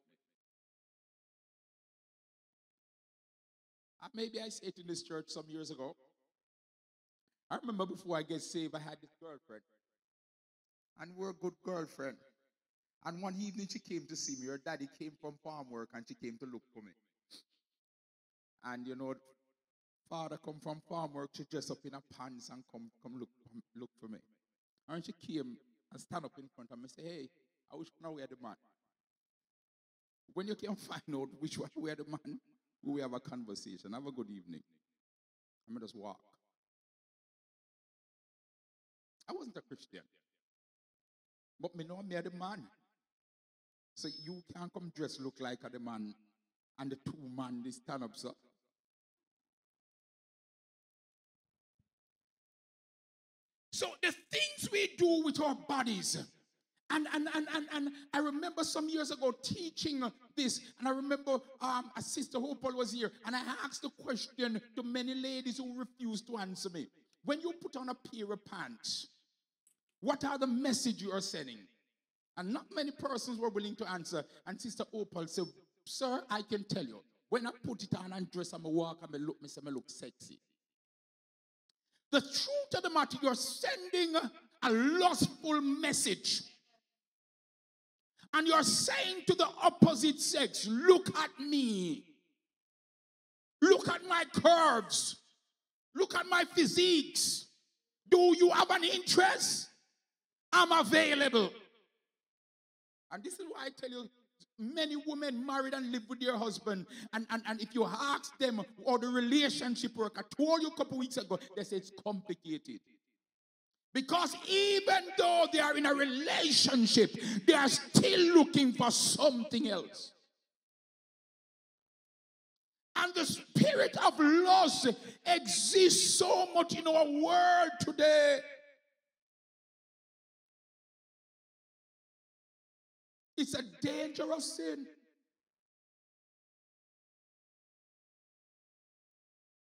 Maybe I said in this church some years ago. I remember before I get saved, I had this girlfriend and we're a good girlfriend. And one evening she came to see me. Her daddy came from farm work and she came to look for me. And you know, father come from farm work, she dress up in her pants and come come look look for me. And she came and stand up in front of me and say, Hey, I wish now we are the man. When you can find out which one we are the man, we have a conversation. Have a good evening. I'm just walk. I wasn't a Christian. But me know me are the man. So you can't come dress look like a the man and the two man they stand up, so. So the things we do with our bodies. And, and, and, and, and I remember some years ago teaching this, and I remember um, a sister Hopal was here, and I asked the question to many ladies who refused to answer me. When you put on a pair of pants, what are the message you are sending? And not many persons were willing to answer. And Sister Opal said, Sir, I can tell you, when I put it on and dress, I'm a walk, I'm a look, me say, look sexy. The truth of the matter, you're sending a lustful message. And you're saying to the opposite sex, look at me. Look at my curves. Look at my physiques. Do you have an interest? I'm available. And this is why I tell you many women married and live with their husband. And, and, and if you ask them or the relationship work, I told you a couple weeks ago, they say it's complicated. Because even though they are in a relationship, they are still looking for something else. And the spirit of lust exists so much in our world today. It's a dangerous sin.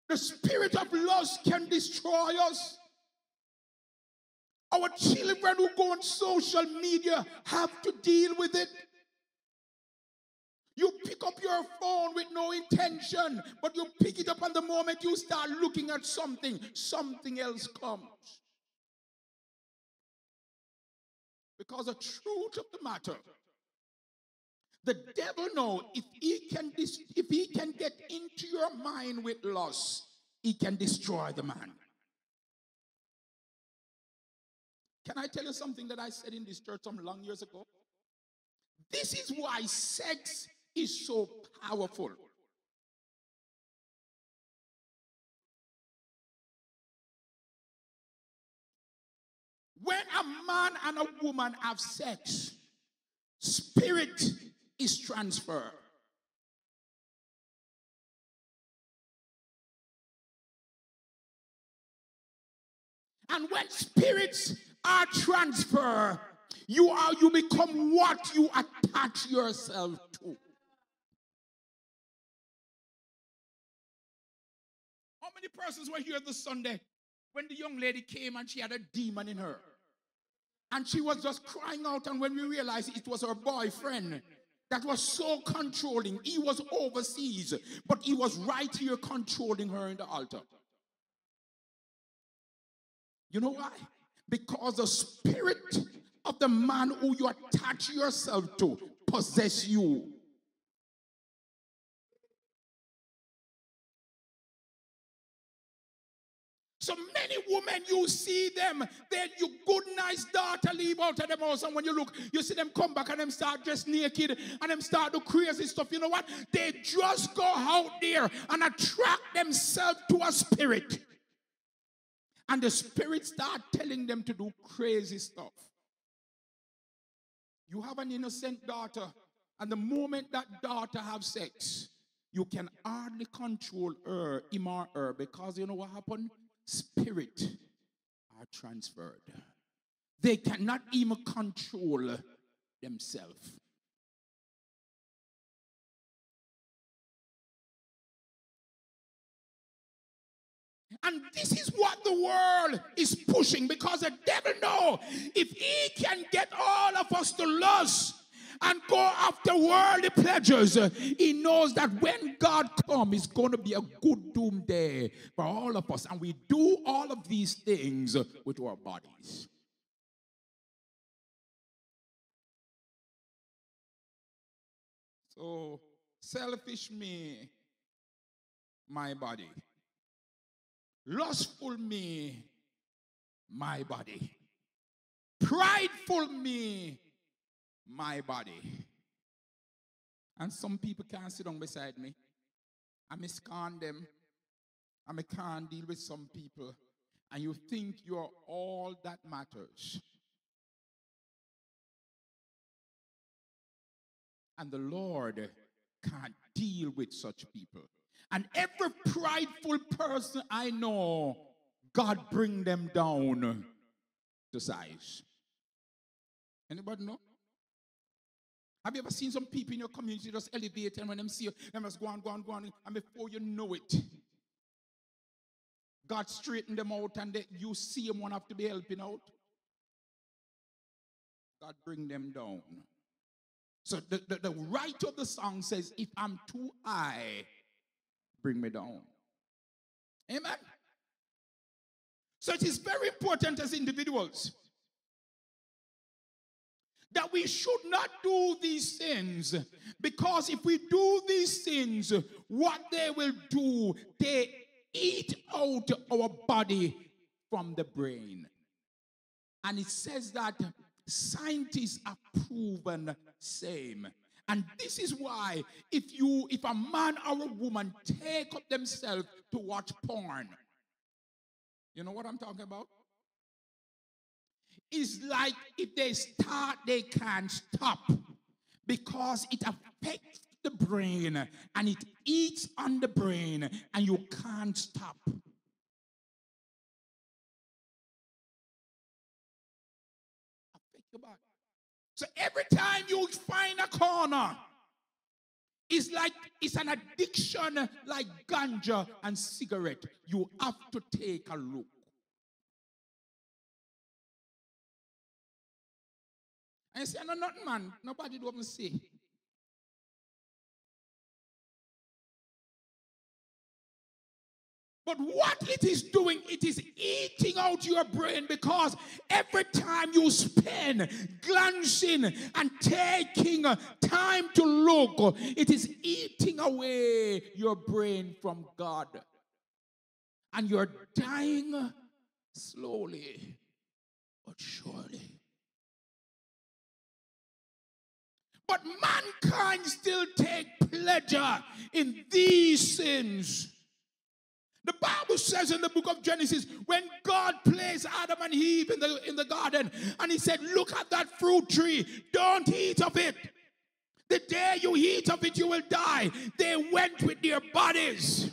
The spirit of lust can destroy us. Our children who go on social media have to deal with it. You pick up your phone with no intention, but you pick it up and the moment you start looking at something, something else comes. Because the truth of the matter, the devil know if he can if he can get into your mind with lust, he can destroy the man. Can I tell you something that I said in this church some long years ago? This is why sex is so powerful. When a man and a woman have sex, spirit is transfer. And when spirits are transferred, you are you become what you attach yourself to. How many persons were here this Sunday when the young lady came and she had a demon in her? And she was just crying out, and when we realized it was her boyfriend that was so controlling, he was overseas, but he was right here controlling her in the altar. You know why? Because the spirit of the man who you attach yourself to possess you. So many women, you see them, then you good, nice daughter leave out of them house, and when you look, you see them come back and them start dressed naked and them start do crazy stuff. You know what? They just go out there and attract themselves to a spirit. And the spirit start telling them to do crazy stuff. You have an innocent daughter, and the moment that daughter have sex, you can hardly control her, him her, because you know what happened? Spirit are transferred. They cannot even control themselves. And this is what the world is pushing because the devil know if he can get all of us to lust and go after worldly pleasures, he knows that when God comes, it's going to be a good doom day for all of us. And we do all of these things with our bodies. So, selfish me, my body. Lustful me, my body. Prideful me, my body. And some people can't sit down beside me. I miscon them. I can't deal with some people. and you think you're all that matters. And the Lord can't deal with such people. And every prideful person I know, God bring them down to size. Anybody know? Have you ever seen some people in your community just elevate and when them see you, them just go on, go on, go on, and before you know it, God straighten them out and they, you see them one have to be helping out. God bring them down. So the, the, the writer of the song says, if I'm too high, bring me down. Amen. So it is very important as individuals that we should not do these sins because if we do these sins, what they will do, they eat out our body from the brain. And it says that scientists have proven same. And this is why if you if a man or a woman take up themselves to watch porn, you know what I'm talking about? It's like if they start, they can't stop because it affects the brain and it eats on the brain and you can't stop. So every time you find a corner, it's like it's an addiction like ganja and cigarette. You have to take a look. And you say, no, nothing, man. Nobody do not say. But what it is doing, it is eating out your brain because every time you spend glancing and taking uh, time to look, it is eating away your brain from God. And you're dying slowly but surely. But mankind still take pleasure in these sins. The Bible says in the book of Genesis, when God placed Adam and Eve in the, in the garden, and he said, Look at that fruit tree, don't eat of it. The day you eat of it, you will die. They went with their bodies.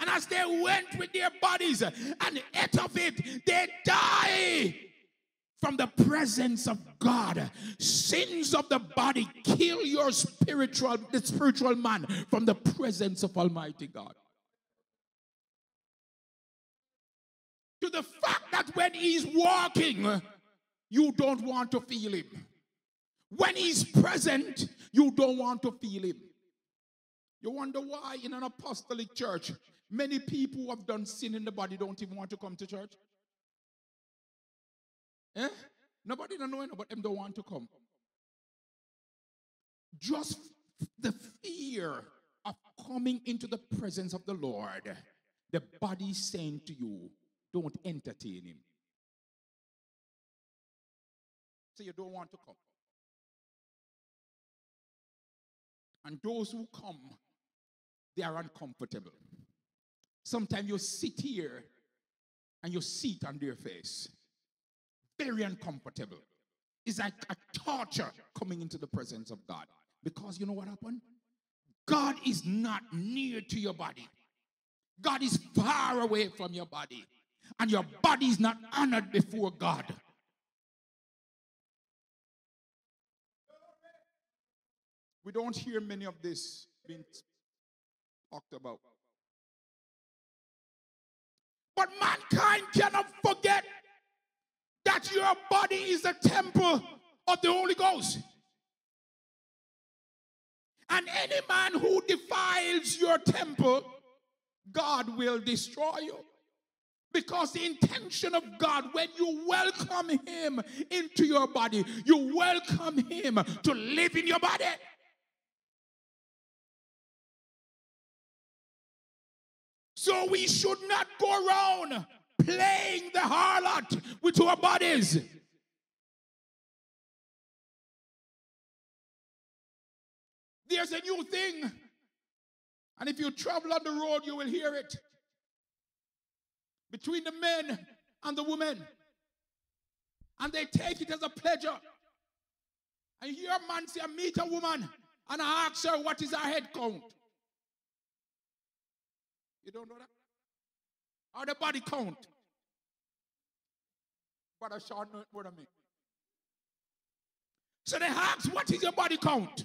And as they went with their bodies and ate of it, they die from the presence of God. Sins of the body kill your spiritual, the spiritual man from the presence of Almighty God. To the fact that when he's walking, you don't want to feel him. When he's present, you don't want to feel him. You wonder why in an apostolic church, many people who have done sin in the body don't even want to come to church. Eh? Nobody don't know but them don't want to come. Just the fear of coming into the presence of the Lord, the body saying to you, don't entertain him. So you don't want to come. And those who come, they are uncomfortable. Sometimes you sit here and you sit on their face very uncomfortable. It's like a torture coming into the presence of God. Because you know what happened? God is not near to your body. God is far away from your body. And your body is not honored before God. We don't hear many of this being talked about. But mankind cannot forget that your body is the temple of the Holy Ghost. And any man who defiles your temple, God will destroy you. Because the intention of God, when you welcome Him into your body, you welcome Him to live in your body. So we should not go around playing the harlot with our bodies. There's a new thing. And if you travel on the road, you will hear it. between the men and the women. And they take it as a pleasure. And you hear a man say, I meet a woman and I ask her what is her head count. You don't know that? Or the body count. Brother Sean know it more than me. So they ask, what is your body count?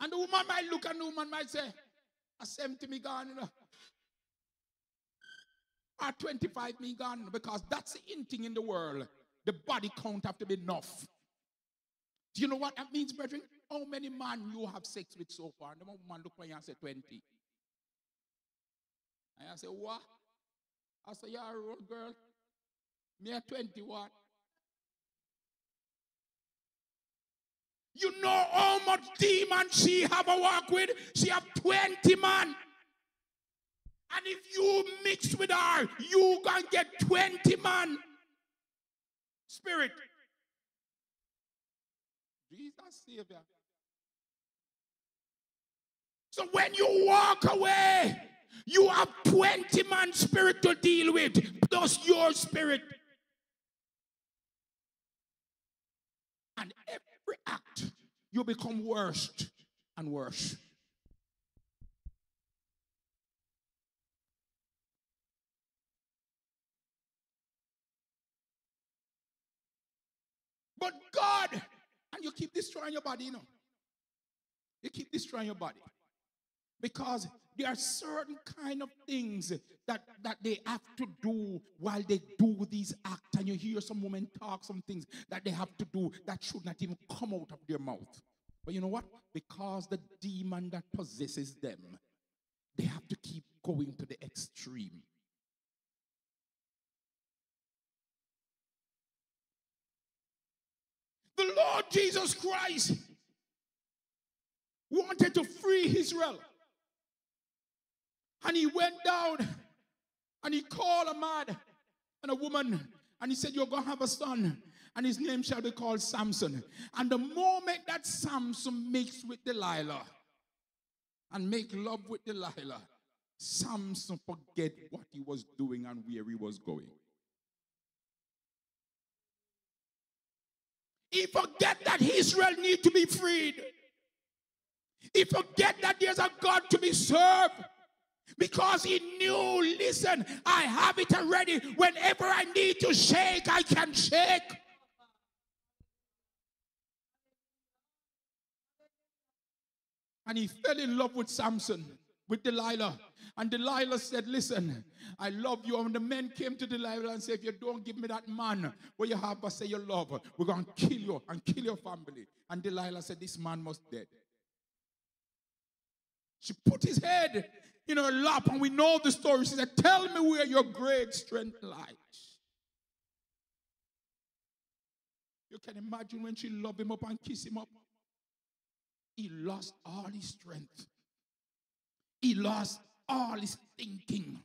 And the woman might look and the woman might say, a 70 me gone, you know. Or 25 me gone, because that's the in thing in the world. The body count have to be enough. Do you know what that means, brethren? How many men you have sex with so far? And the woman look when you and say 20. And I say, what? I say, you're a old girl. Me at 21. You know how much demon she have a walk with? She have 20 man. And if you mix with her, you gonna get 20 man. Spirit. Jesus Savior. So when you walk away, you have 20 man spirit to deal with, plus your spirit. And every act, you become worse and worse. But God, and you keep destroying your body, you know. You keep destroying your body. Because there are certain kind of things that, that they have to do while they do these acts. And you hear some women talk some things that they have to do that should not even come out of their mouth. But you know what? Because the demon that possesses them, they have to keep going to the extreme. The Lord Jesus Christ wanted to free Israel. And he went down and he called a man and a woman and he said, You're going to have a son and his name shall be called Samson. And the moment that Samson makes with Delilah and make love with Delilah, Samson forget what he was doing and where he was going. He forget that Israel need to be freed. He forget that there's a God to be served. Because he knew, listen, I have it already. Whenever I need to shake, I can shake. And he fell in love with Samson, with Delilah. And Delilah said, Listen, I love you. And the men came to Delilah and said, If you don't give me that man what you have, but say you love, we're going to kill you and kill your family. And Delilah said, This man must dead. She put his head in her lap, and we know the story. She said, Tell me where your great strength lies. You can imagine when she loved him up and kissed him up. He lost all his strength. He lost all his thinking.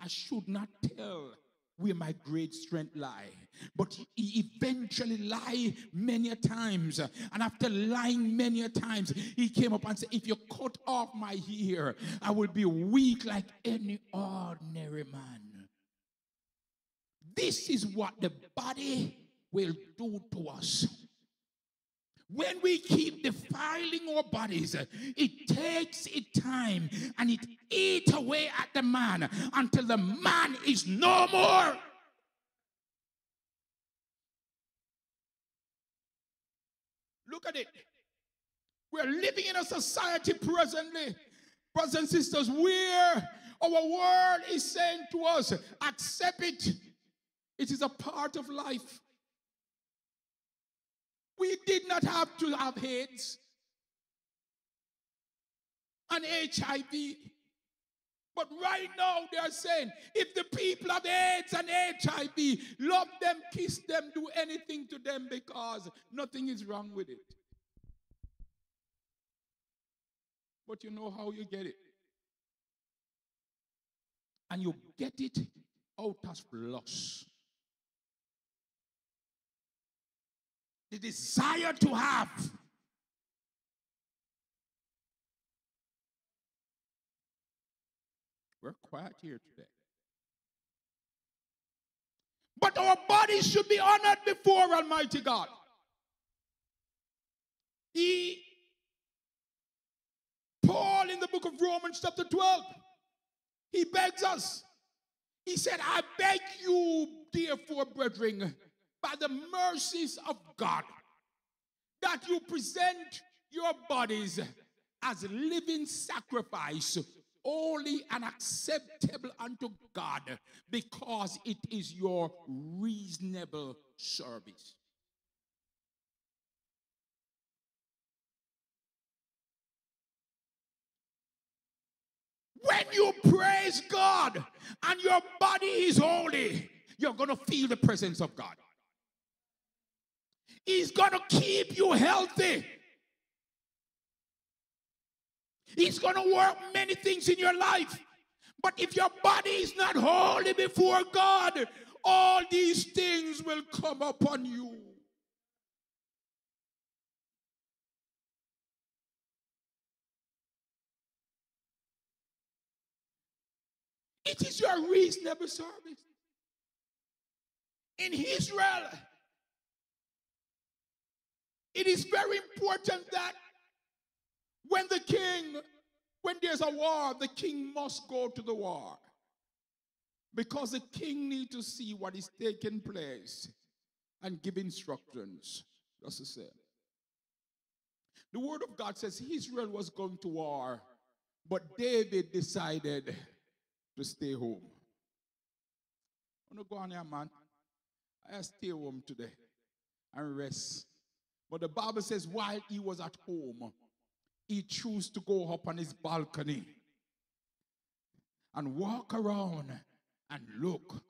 I should not tell where my great strength lie. But he eventually lied many a times. And after lying many a times, he came up and said, If you cut off my ear, I will be weak like any ordinary man. This is what the body will do to us. When we keep defiling our bodies, it takes it time and it eats away at the man until the man is no more. Look at it. We're living in a society presently, brothers and sisters, where our world is saying to us, accept it. It is a part of life. We did not have to have AIDS and HIV. But right now they are saying if the people have AIDS and HIV, love them, kiss them, do anything to them because nothing is wrong with it. But you know how you get it. And you get it out of loss. The desire to have. We're quiet here today. But our bodies should be honored before Almighty God. He, Paul in the book of Romans, chapter 12, he begs us. He said, I beg you, therefore, brethren, by the mercies of God, that you present your bodies as living sacrifice, holy and acceptable unto God, because it is your reasonable service. When you praise God and your body is holy, you're going to feel the presence of God. He's going to keep you healthy. He's going to work many things in your life. But if your body is not holy before God, all these things will come upon you. It is your reasonable service. In Israel, it is very important that when the king, when there's a war, the king must go to the war. Because the king need to see what is taking place and give instructions. That's the same. The word of God says Israel was going to war, but David decided to stay home. I'm going to go on here, man. I stay home today and rest. But the Bible says while he was at home, he chose to go up on his balcony and walk around and look.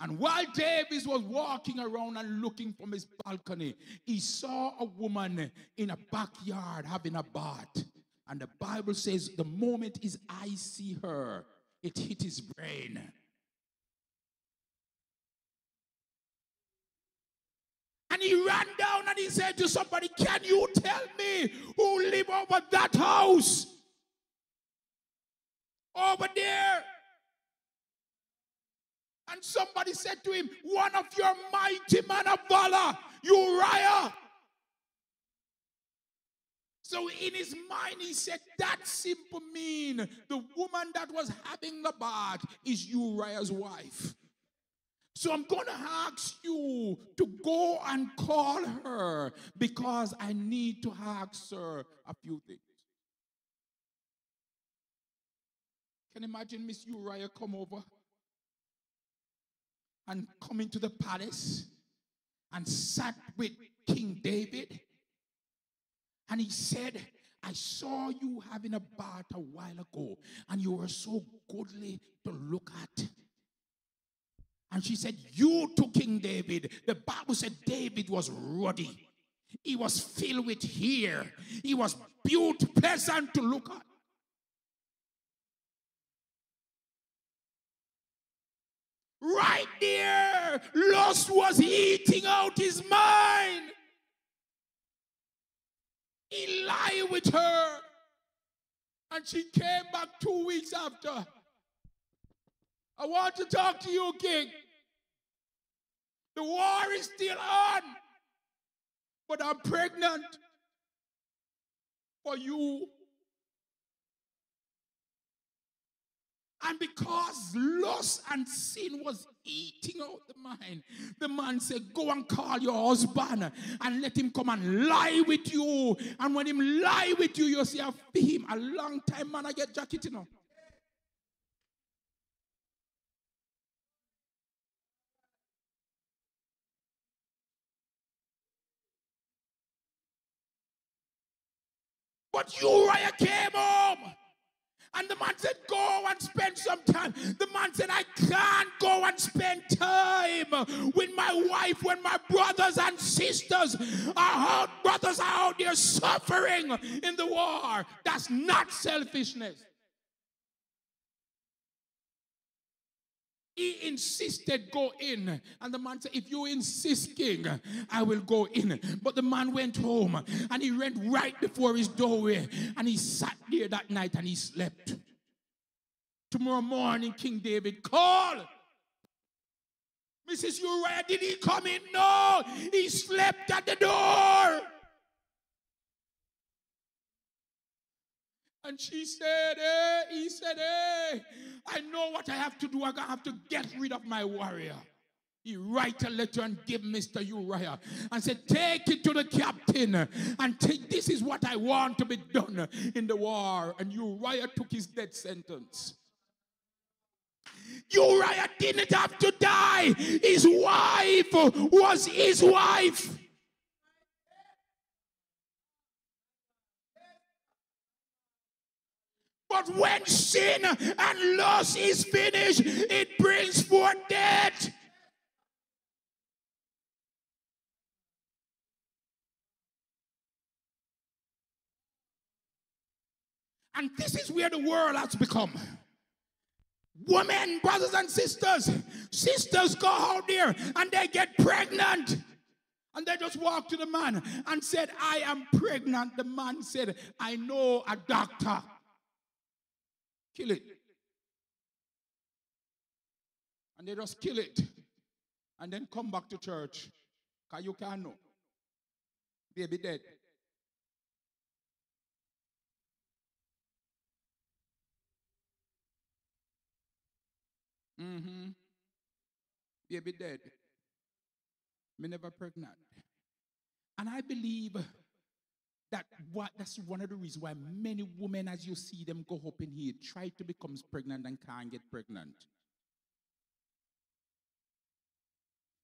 And while David was walking around and looking from his balcony, he saw a woman in a backyard having a bath. And the Bible says the moment his eyes see her, it hit his brain. And he ran down and he said to somebody, Can you tell me who live over that house? Over there. And somebody said to him, One of your mighty men of valor, Uriah. So in his mind, he said, That simple mean the woman that was having the bath is Uriah's wife. So I'm going to ask you to go and call her because I need to ask her a few things. Can you imagine Miss Uriah come over and come into the palace and sat with King David? And he said, I saw you having a bath a while ago, and you were so goodly to look at. And she said, You to King David. The Bible said David was ruddy. He was filled with hair. He was beautiful, pleasant to look at. Right there, lust was eating out his mind. He lied with her. And she came back two weeks after. I want to talk to you, King. The war is still on, but I'm pregnant for you. And because lust and sin was eating out the mind, the man said, Go and call your husband and let him come and lie with you. And when him lie with you, you see a him a long time, man. I get jacket, you know. But Uriah came home. And the man said, Go and spend some time. The man said, I can't go and spend time with my wife when my brothers and sisters are out, brothers are out there suffering in the war. That's not selfishness. He insisted, go in. And the man said, if you insist, king, I will go in. But the man went home and he went right before his doorway and he sat there that night and he slept. Tomorrow morning, King David called. Mrs. Uriah, did he come in? No, he slept at the door. And she said, hey, he said, hey, I know what I have to do. I have to get rid of my warrior. He write a letter and give Mr. Uriah and said, take it to the captain and take, this is what I want to be done in the war. And Uriah took his death sentence. Uriah didn't have to die. His wife was his wife. But when sin and loss is finished, it brings forth death. And this is where the world has become. Women, brothers and sisters, sisters go out there and they get pregnant. And they just walk to the man and said, I am pregnant. The man said, I know a doctor. Kill it. And they just kill it. And then come back to church. Because you can't know. Baby dead. Mm-hmm. Baby dead. Me never pregnant. And I believe that what that's one of the reasons why many women, as you see them go up in here, try to become pregnant and can't get pregnant.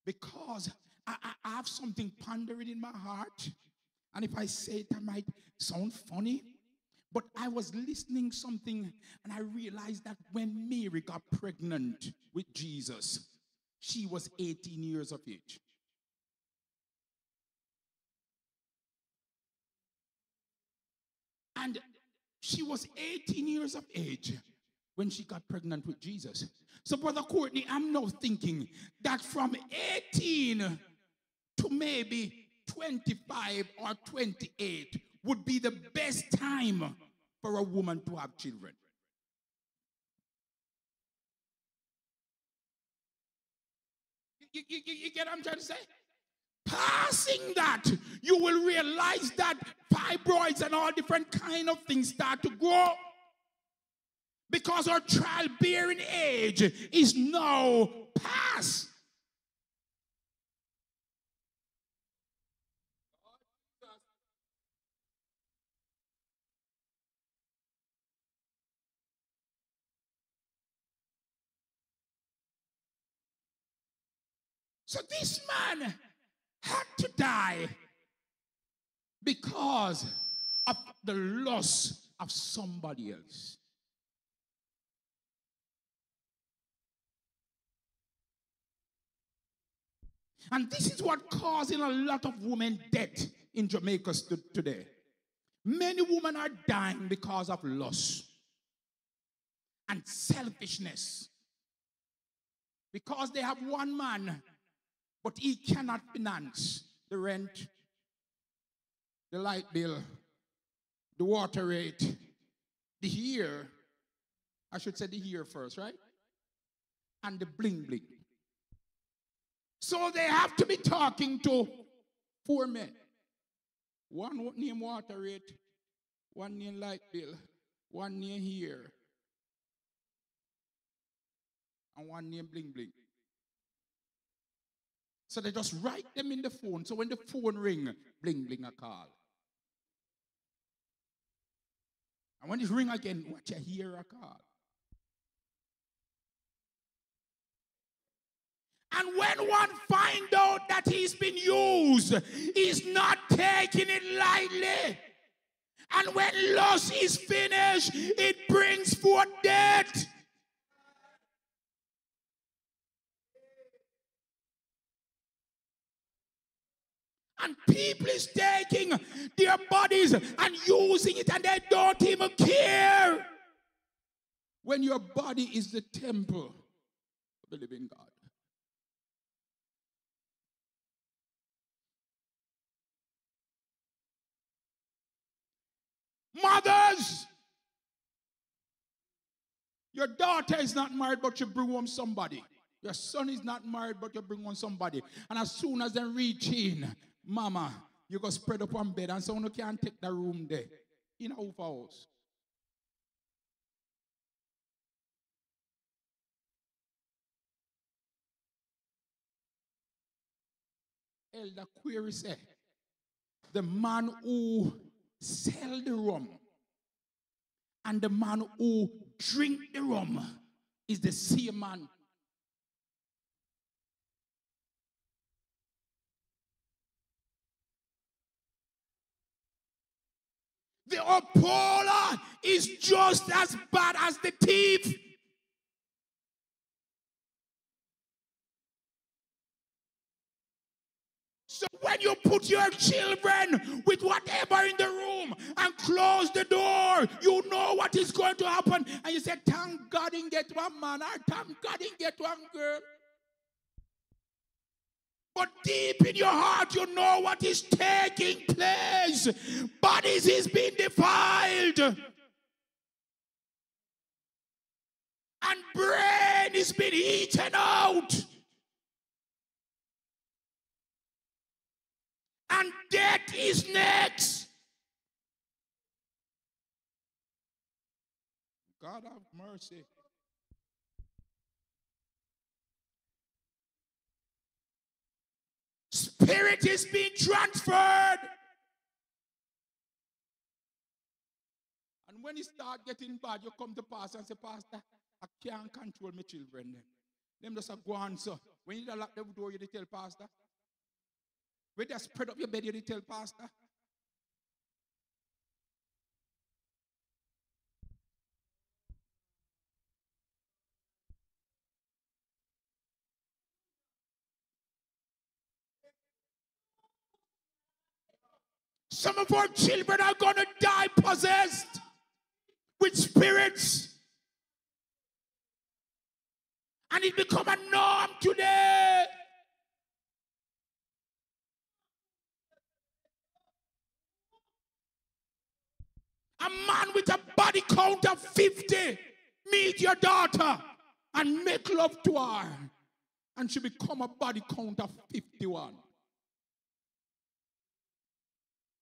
Because I, I, I have something pondering in my heart. And if I say it, I might sound funny. But I was listening something and I realized that when Mary got pregnant with Jesus, she was 18 years of age. And she was 18 years of age when she got pregnant with Jesus. So, Brother Courtney, I'm now thinking that from 18 to maybe 25 or 28 would be the best time for a woman to have children. You, you- you- get what I'm trying to say? Passing that, you will realize that fibroids and all different kind of things start to grow. Because our childbearing age is now past. So this man had to die because of the loss of somebody else. And this is what causing a lot of women death in Jamaica today. Many women are dying because of loss and selfishness. Because they have one man, but he cannot finance the rent, the light bill, the water rate, the here. I should say the here first, right? And the bling bling. So they have to be talking to four men. One name water rate, one name light bill, one name here, and one name bling bling. So they just write them in the phone. So when the phone ring, bling bling a call. And when it ring again, what you hear a call. And when one find out that he's been used, he's not taking it lightly. And when loss is finished, it brings forth death. And people is taking their bodies and using it and they don't even care. When your body is the temple of the living God. Mothers, your daughter is not married, but you bring home somebody. Your son is not married, but you bring on somebody. And as soon as they reach in, mama, you go spread up on bed, and someone can't take the room there. In a Ufa house. Elder Query said, the man who sell the rum and the man who drink the rum is the same man. The upholer is just as bad as the thief. So when you put your children with whatever in the room and close the door, you know what is going to happen. And you say, thank God in get one man or thank God in get one girl. But deep in your heart, you know what is taking place. Bodies is being defiled. And brain is being eaten out. and death is next. God have mercy. Spirit is being transferred. And when it start getting bad, you come to pastor and say, Pastor, I can't control my children. Them, them just go on, so. When you lock the door, you tell pastor. When they spread up your bed, you tell pastor. Some of our children are going to die possessed with spirits. And it become a norm today. A man with a body count of 50 meet your daughter and make love to her. And she become a body count of 51.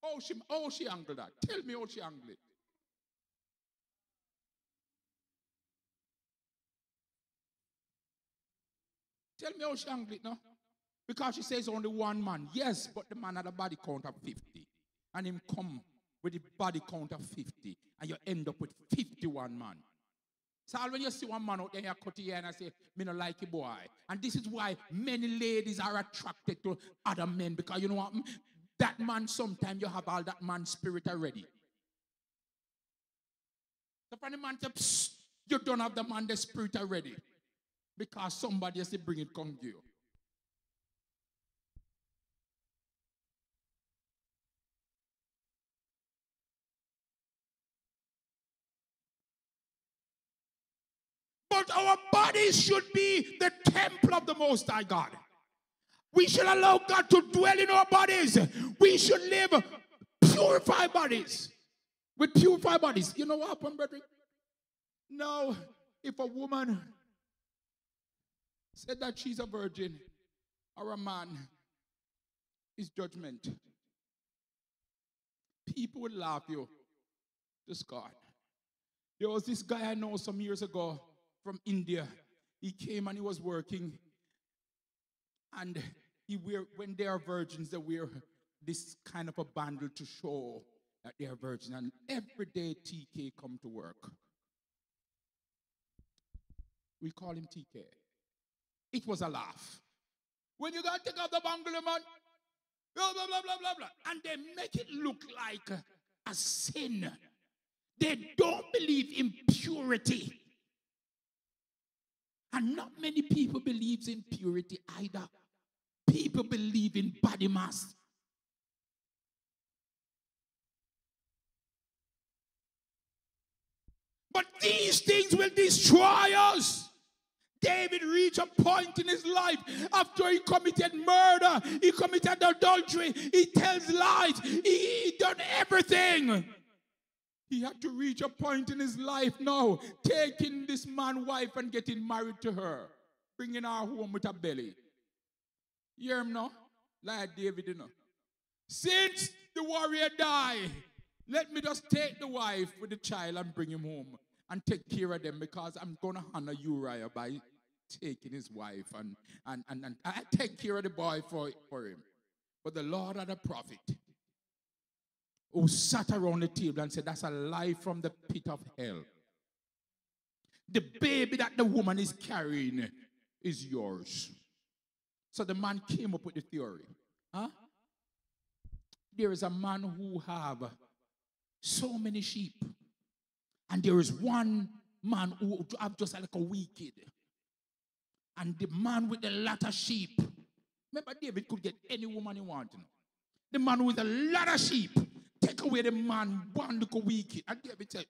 Oh, she, oh, she angled that. Tell me how she angled it. Tell me how she angled it. Because she says only one man. Yes, but the man had a body count of 50. And him come with the body count of 50. And you end up with 51 man. So when you see one man out there, you cut your and I say, me no like a boy. And this is why many ladies are attracted to other men. Because you know what? That man, sometimes you have all that man spirit already. The the man says, you don't have the man the spirit already. Because somebody has to bring it come to you. But our bodies should be the temple of the Most High God. We should allow God to dwell in our bodies. We should live purified bodies. With purified bodies. You know what happened, brethren? Now, if a woman said that she's a virgin or a man, is judgment. People would laugh you to scorn. There was this guy I know some years ago from India. He came and he was working. And when they are virgins, they wear this kind of a bundle to show that they are virgins. And every day TK come to work. We call him TK. It was a laugh. When you got to take out the bangle, man, blah, blah, blah, blah, blah, blah. And they make it look like a sin. They don't believe in purity. And not many people believes in purity either. People believe in body mass. But these things will destroy us. David reached a point in his life after he committed murder, he committed adultery, he tells lies, he, he done everything. He had to reach a point in his life now, taking this man wife and getting married to her. bringing her home with a belly. Hear him now? Like David, you know. Since the warrior died, let me just take the wife with the child and bring him home and take care of them because I'm going to honor Uriah by taking his wife and, and, and, and I take care of the boy for, for him. But the Lord and the prophet who sat around the table and said, That's a lie from the pit of hell. The baby that the woman is carrying is yours. So the man came up with the theory. Huh? There is a man who have so many sheep. And there is one man who have just like a wicked. And the man with the lot of sheep. Remember, David could get any woman he wanted. The man with a lot of sheep. Take away the man, one little wicked. And David said,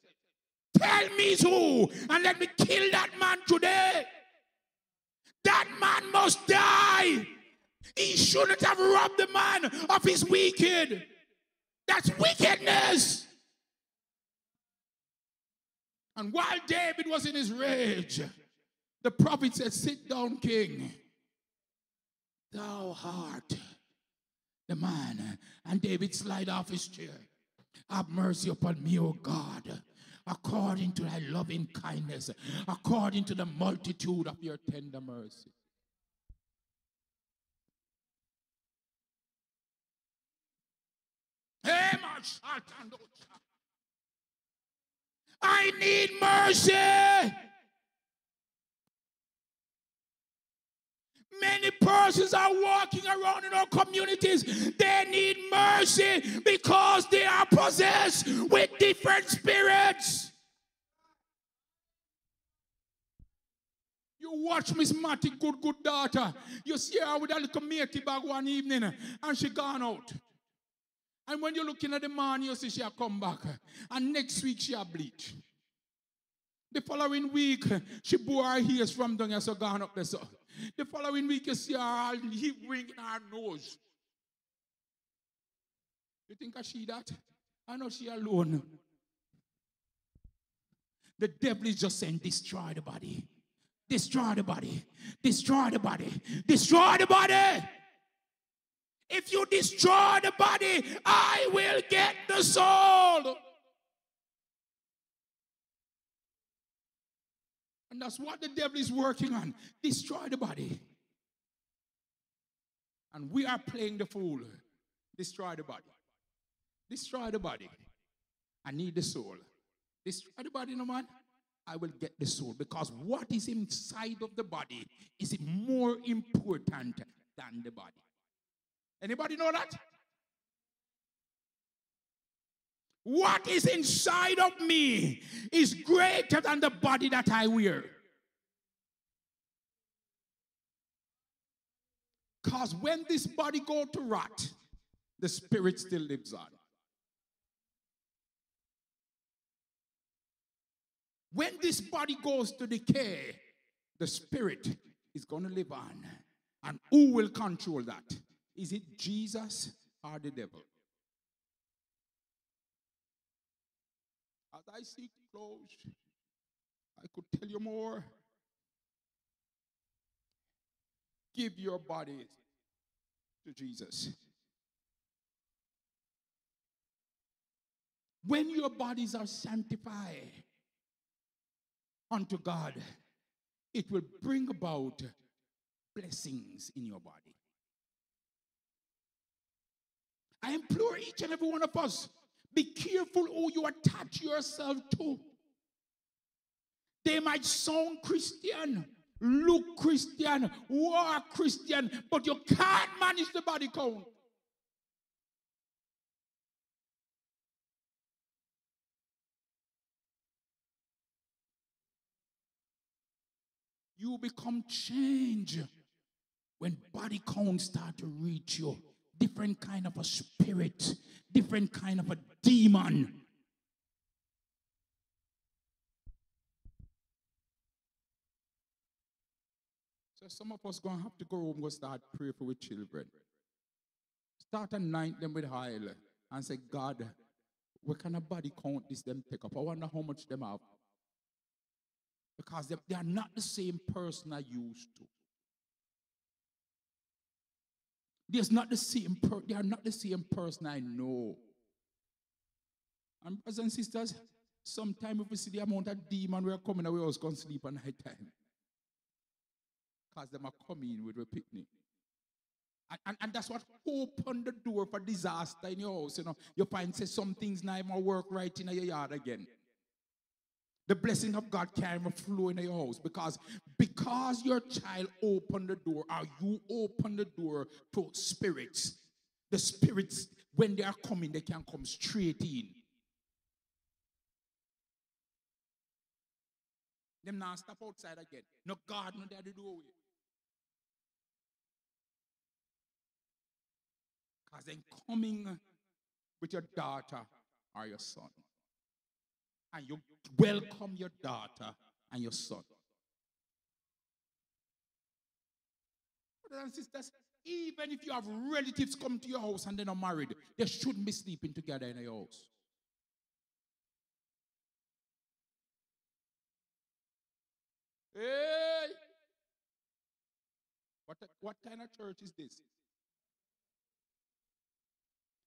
Tell me who, and let me kill that man today. Man must die. He shouldn't have robbed the man of his wicked. That's wickedness. And while David was in his rage, the prophet said, Sit down, king. Thou art the man. And David slid off his chair. Have mercy upon me, O God, according to thy loving kindness, according to the multitude of your tender mercy. Hey, my Satan, I need mercy. Many persons are walking around in our communities. They need mercy because they are possessed with different spirits. You watch Miss Matty, good, good daughter. You see her with a little matey bag one evening and she gone out. And when you're looking at the man, you see she have come back. And next week she have bleach. The following week, she bore her ears from down so gone up there. So. The following week, you see her hip ring in her nose. You think I see that? I know she alone. The devil is just saying, destroy the body. Destroy the body. Destroy the body. Destroy the body. If you destroy the body, I will get the soul. And that's what the devil is working on destroy the body. And we are playing the fool. Destroy the body. Destroy the body. I need the soul. Destroy the body, no man. I will get the soul because what is inside of the body is more important than the body. Anybody know that? What is inside of me is greater than the body that I wear. Because when this body go to rot, the spirit still lives on. When this body goes to decay, the spirit is going to live on. And who will control that? Is it Jesus or the devil? As I see close, I could tell you more. Give your body to Jesus. When your bodies are sanctified unto God, it will bring about blessings in your body. I implore each and every one of us be careful who you attach yourself to. They might sound Christian, look Christian, walk Christian, but you can't manage the body count. You become change when body counts start to reach you. Different kind of a spirit, different kind of a demon. So some of us gonna have to go home and start praying for our children. Start anoint them with oil and say, God, what kind of body count this them take up? I wonder how much them have. Because they, they are not the same person I used to. There's not the same per, they are not the same person I know. And brothers and sisters, sometimes if we see the amount of demon we are coming, away, we always to sleep at night time. Because them are coming with a picnic. And, and, and that's what open the door for disaster in your house. You know, you find say some things now even work right in your yard again. The blessing of God even flow in your house because because your child opened the door or you open the door to spirits. The spirits, when they are coming, they can come straight in. Them now step outside again. No God, no daddy doorway. Because then coming with your daughter or your son. And you welcome your daughter and your son. Brothers and sisters, even if you have relatives come to your house and they're not married, they shouldn't be sleeping together in your house. Hey! What, what kind of church is this?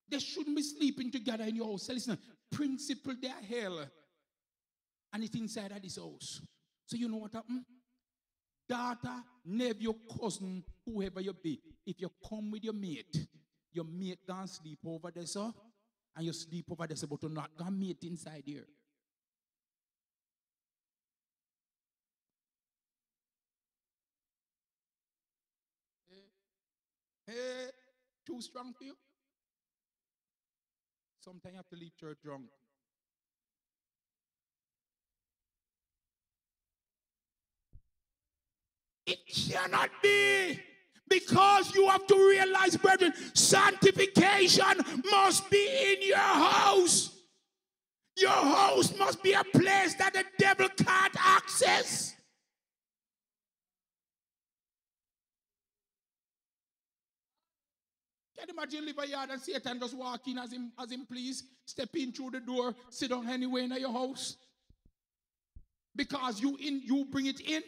They shouldn't be sleeping together in your house. Listen, principle they are hell. And it's inside of this house. So you know what happened? Daughter, nephew, cousin, whoever you be, if you come with your mate, your mate gonna sleep over there, sir, and you sleep over there, sir, but you not gonna mate inside here. Hey, too strong for you? Sometimes you have to leave church drunk. It cannot be. Because you have to realize, brethren, sanctification must be in your house. Your house must be a place that the devil can't access. Can you imagine live a yard and Satan just walk in as him as him please, step in through the door, sit down anywhere in your house? Because you in you bring it in.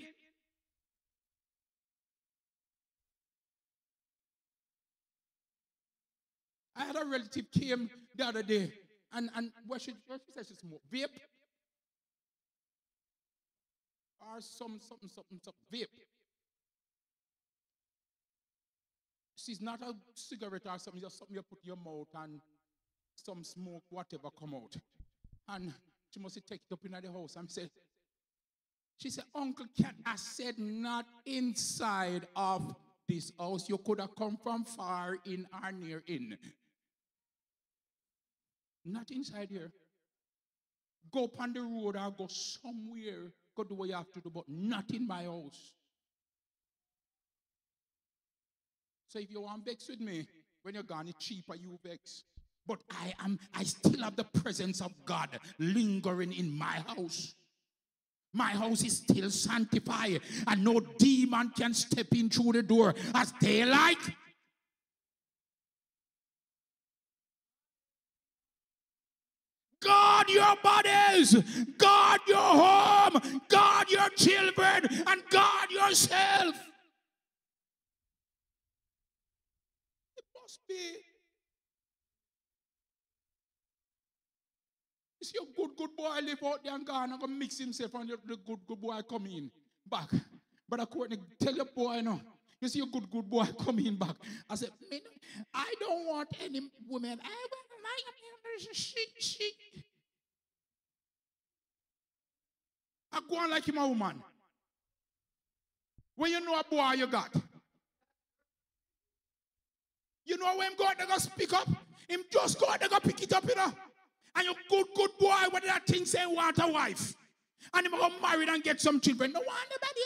I had a relative came the other day, and and what she what she said she smoke vape or some something something something vape. She's not a cigarette or something, just something you put in your mouth and some smoke, whatever come out. And she must take it up in the house and say, she said, Uncle Cat, I said not inside of this house. You could have come from far in or near in. Not inside here. Go up on the road or go somewhere. Go do what you have to do, but not in my house. So if you want to vex with me, when you're gone, it's cheaper you vex. But I am, I still have the presence of God lingering in my house. My house is still sanctified, and no demon can step in through the door as they like. Guard your bodies, guard your home, guard your children, and guard yourself. It must be. You see a good, good boy live out there and gone and go mix himself and the the good, good boy come in back. But Courtney, tell your boy no. You see a good, good boy come in back. I said, I don't want any woman. I want my she, she. I go on like him a woman. When you know a boy you got. You know when God they go speak up, him just go they go pick it up, you know. And you good, good boy, what that thing say want a wife. And him go married and get some children. No want nobody.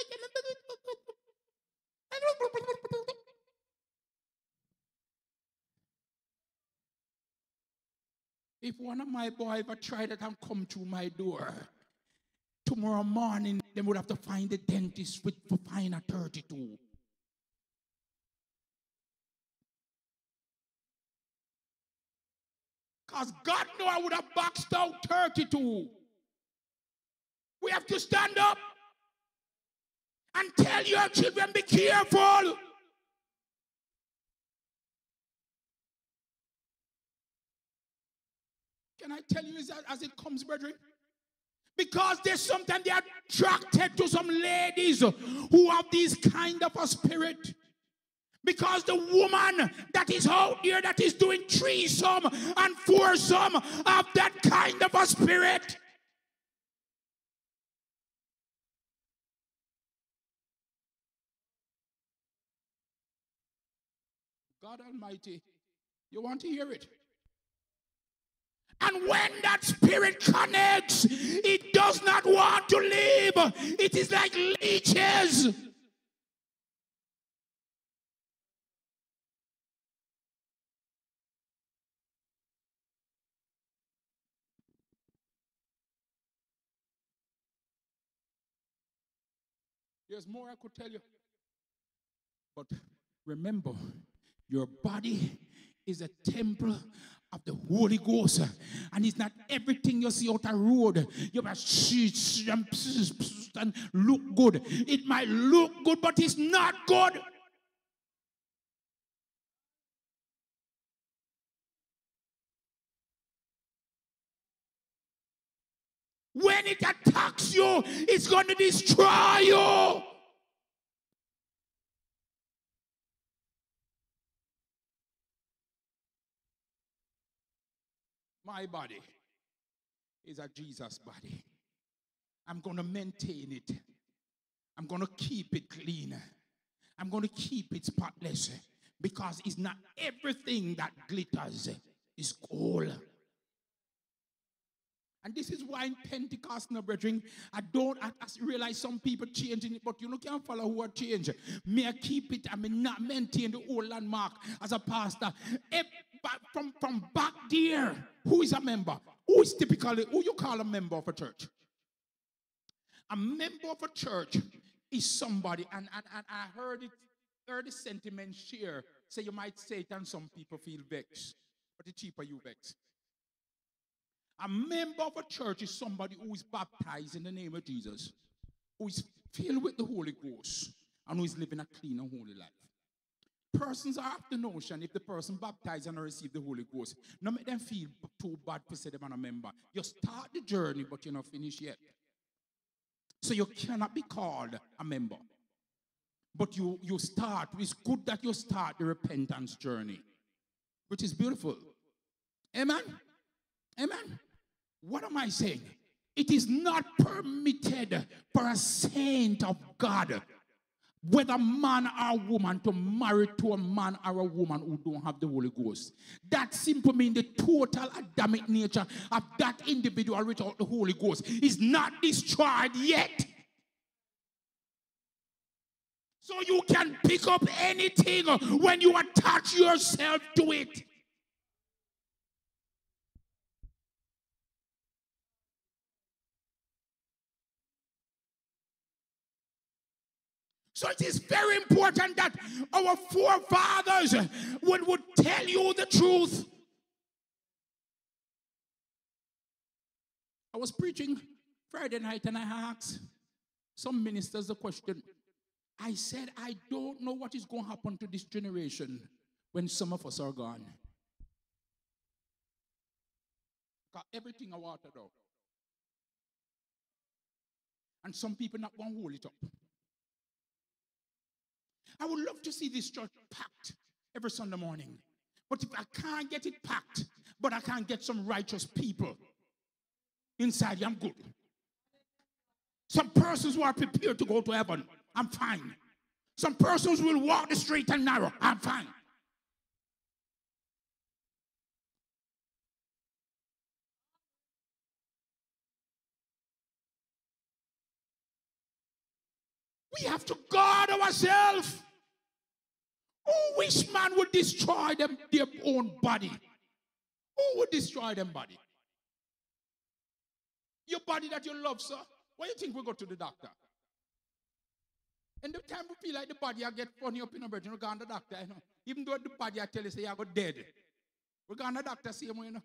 If one of my boy ever tried it and come through my door, tomorrow morning they would have to find the dentist with for fine a 32. Because God knew I would have boxed out 32. We have to stand up. and tell your children, be careful. Can I tell you as, as it comes, brethren? Because there's sometimes they are attracted to some ladies who have this kind of a spirit. Because the woman that is out here that is doing threesome and foursome have that kind of a spirit. God Almighty, you want to hear it? And when that spirit connects, it does not want to leave. It is like leeches. There's more I could tell you. But remember, your body is a temple of the Holy Ghost. And it's not everything you see out the road. You must and look good. It might look good, but it's not good. When it attacks you, it's going to destroy you. My body is a Jesus body. I'm going to maintain it. I'm going to keep it clean. I'm going to keep it spotless because it's not everything that glitters is gold. And this is why in Pentecost, now, brethren, I don't I, I realize some people changing it, but you know, can't follow who are changed. May I keep it, I may not maintain the old landmark as a pastor. If, from, from back there, who is a member? Who is typically, who you call a member of a church? A member of a church is somebody, and, and, and I heard it, heard the sentiment share. Say you might say it, and some people feel vexed. But the cheaper you vex. A member of a church is somebody who is baptized in the name of Jesus, who is filled with the Holy Ghost, and who is living a clean and holy life. Persons are of the notion if the person baptized and receive the Holy Ghost, no make them feel too bad to say them are a member. You start the journey, but you're not finished yet. So you cannot be called a member. But you, you start, it's good that you start the repentance journey, which is beautiful. Amen? Amen? What am I saying? It is not permitted for a saint of God, whether man or woman, to marry to a man or a woman who don't have the Holy Ghost. That simply means the total Adamic nature of that individual without the Holy Ghost is not destroyed yet. So you can pick up anything when you attach yourself to it. So it is very important that our forefathers would, would tell you the truth. I was preaching Friday night and I asked some ministers a question. I said, I don't know what is going to happen to this generation when some of us are gone. Because everything I watered out. And some people not going to hold it up. I would love to see this church packed every Sunday morning. But if I can't get it packed, but I can't get some righteous people inside, I'm good. Some persons who are prepared to go to heaven, I'm fine. Some persons will walk the straight and narrow, I'm fine. We have to guard ourselves. Who wish man would destroy them their own body? Who would destroy them body? Your body that you love, sir. Why you think we go to the doctor? And the time we feel like the body I get funny up in a bed, you know, go on the doctor, you know. Even though the body I tell you say I go dead. We go on the doctor, see him, you know.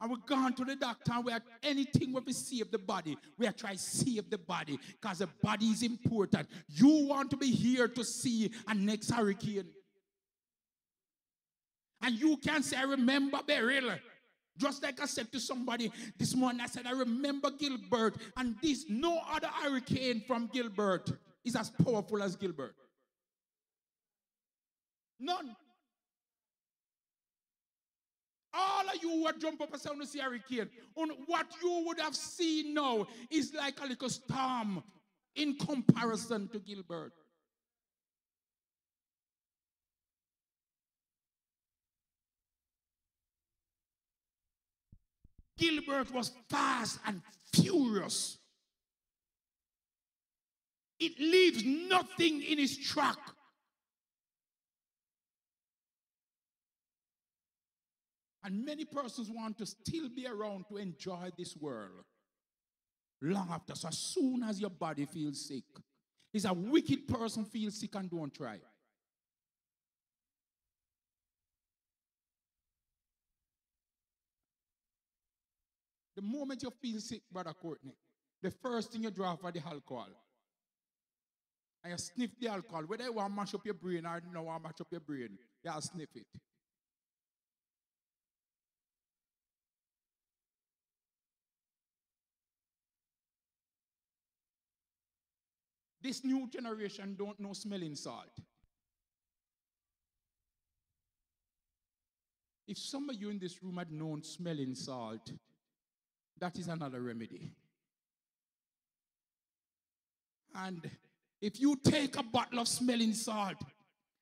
And we're gone to the doctor and we are anything where we save the body. We are trying to save the body because the body is important. You want to be here to see a next hurricane. And you can say, I remember Beryl. Just like I said to somebody this morning, I said, I remember Gilbert. And this, no other hurricane from Gilbert is as powerful as Gilbert. None. All of you would jump up and say, "I want to see hurricane. And what you would have seen now is like a little storm in comparison to Gilbert. Gilbert was fast and furious. It leaves nothing in his track. And many persons want to still be around to enjoy this world long after. So as soon as your body feels sick, is a wicked person feels sick and don't try. The moment you feel sick, brother Courtney, the first thing you draw for the alcohol. And you sniff the alcohol. Whether you want to mash up your brain or you don't want to mash up your brain, you sniff it. This new generation don't know smelling salt. If some of you in this room had known smelling salt, that is another remedy. And if you take a bottle of smelling salt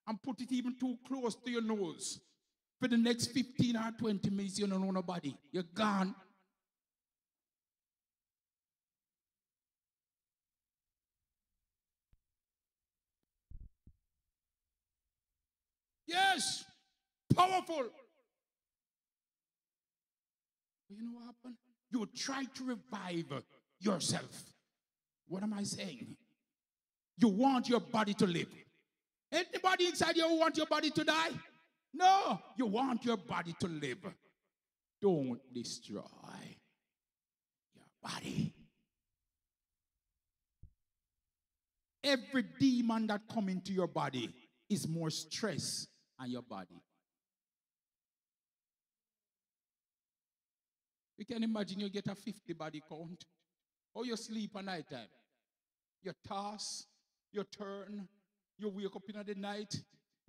and put it even too close to your nose, for the next 15 or 20 minutes, you don't know nobody. You're gone. Yes, powerful. You know what happened? You try to revive yourself. What am I saying? You want your body to live. Anybody inside you want your body to die? No, you want your body to live. Don't destroy your body. Every demon that come into your body is more stress on your body. You can imagine you get a 50 body count. Or you sleep at night time. You toss, you turn, you wake up in the night.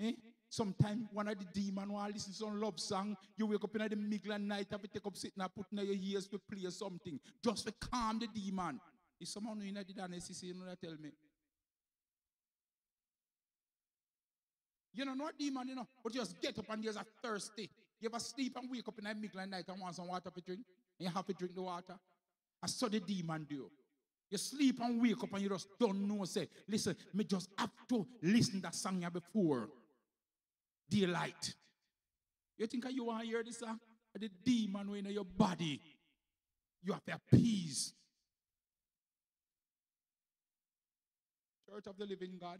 Eh? Sometimes one of the demon want listen some love song. You wake up in the middle of the night, have to take up sitting and put in your ears to play something. Just to calm the demon. Is someone in the dynasty you know tell me? You know, not demon, you know, but you just get up and there's a thirsty. You ever sleep and wake up in the middle of the night and want some water to drink? And you have to drink the water? I saw the demon do. You sleep and wake up and you just don't know. Say, listen, me just have to listen that song before. Daylight. You think you want to hear this song? The demon in your body. You have to appease. Church of the living God.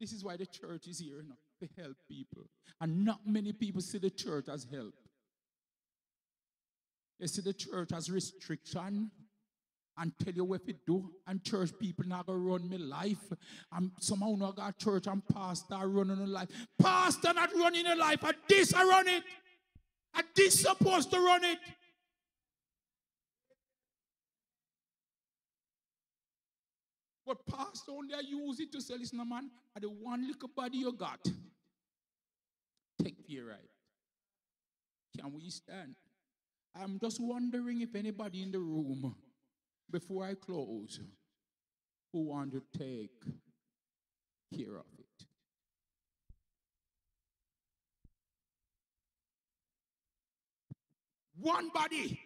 This is why the church is here to help people. And not many people see the church as help. They see the church as restriction and tell you what to do. And church people not gonna run my life. And somehow not got church and pastor running a life. Pastor not running a life. And this I run it. And this supposed to run it. But pastor only I use it to say, listen, man, at the one little body you got. Take care right. Can we stand? I'm just wondering if anybody in the room, before I close, who want to take care of it. One body.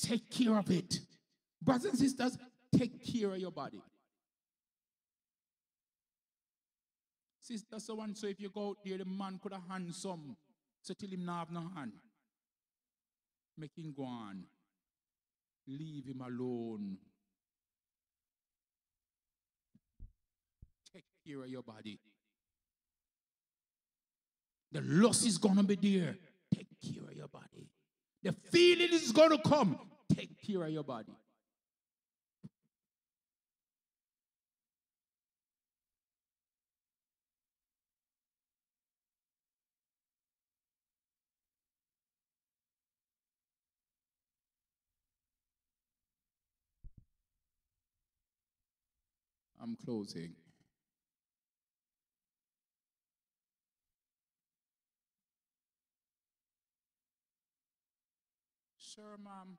Take care of it. Brothers and sisters, take care of your body. Sister, so and so, if you go out there, the man could have handsome. So till him not have no hand. Make him go on. Leave him alone. Take care of your body. The loss is gonna be there. Take care of your body. The feeling is going to come. Take care of your body. I'm closing. Sir, ma'am,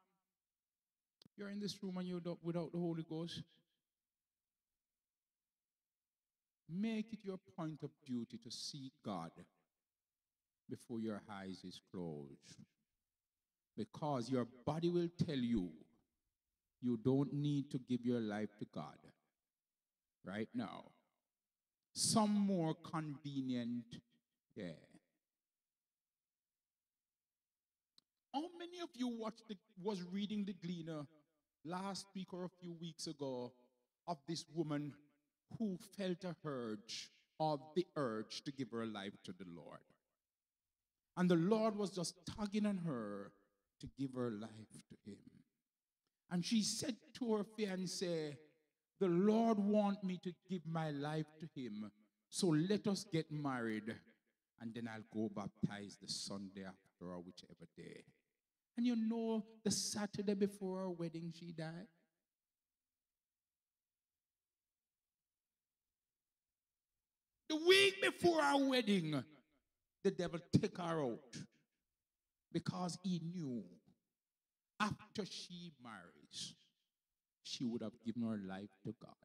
you're in this room and you're without the Holy Ghost. Make it your point of duty to seek God before your eyes is closed. Because your body will tell you you don't need to give your life to God right now. Some more convenient, yeah. How many of you watched the, was reading the Gleaner last week or a few weeks ago of this woman who felt a urge of the urge to give her life to the Lord? And the Lord was just tugging on her to give her life to him. And she said to her fiance, The Lord want me to give my life to him. So let us get married. And then I'll go baptize the Sunday after or whichever day. And you know, the Saturday before our wedding, she died. The week before our wedding, the devil took her out because he knew after she marries, she would have given her life to God.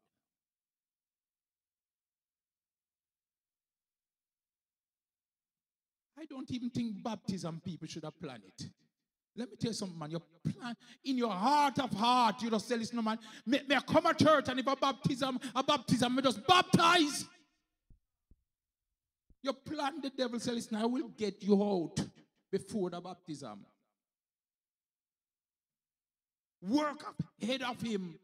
I don't even think baptism people should have planned it. Let me tell you something, man. You plan in your heart of heart, you just say, listen, man, may, may I come to church and if a baptism, a baptism, me just baptize. Your plan the devil, say, listen, I will get you out before the baptism. Work ahead of him.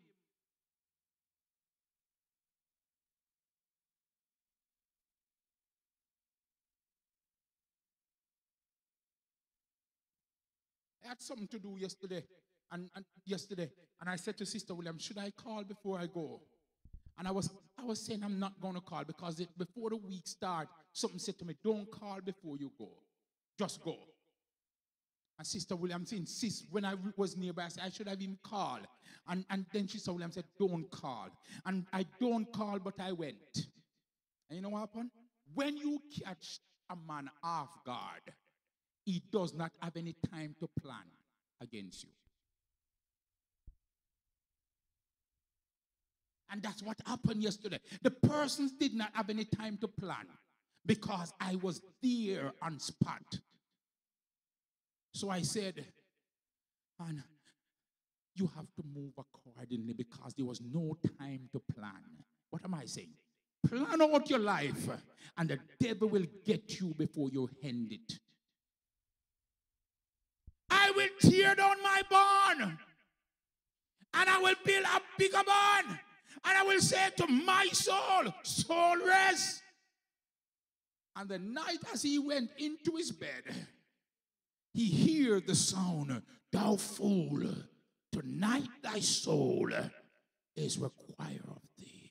I had something to do yesterday, and, and yesterday, and I said to Sister William, "Should I call before I go?" And I was, I was saying I'm not going to call because it, before the week start, something said to me, "Don't call before you go, just go." And Sister Williams insists when I was nearby, I said, I should have him called. And, and then Sister Williams said, Don't call. And I don't call, but I went. And you know what happened? When you catch a man off guard, he does not have any time to plan against you. And that's what happened yesterday. The persons did not have any time to plan because I was there on spot. So I said, Anna, you have to move accordingly because there was no time to plan. What am I saying? Plan out your life, and the devil will get you before you end it. I will tear down my barn, and I will build a bigger barn, and I will say to my soul, Soul, rest. And the night as he went into his bed, he heard the sound, Thou fool, tonight thy soul is required of thee.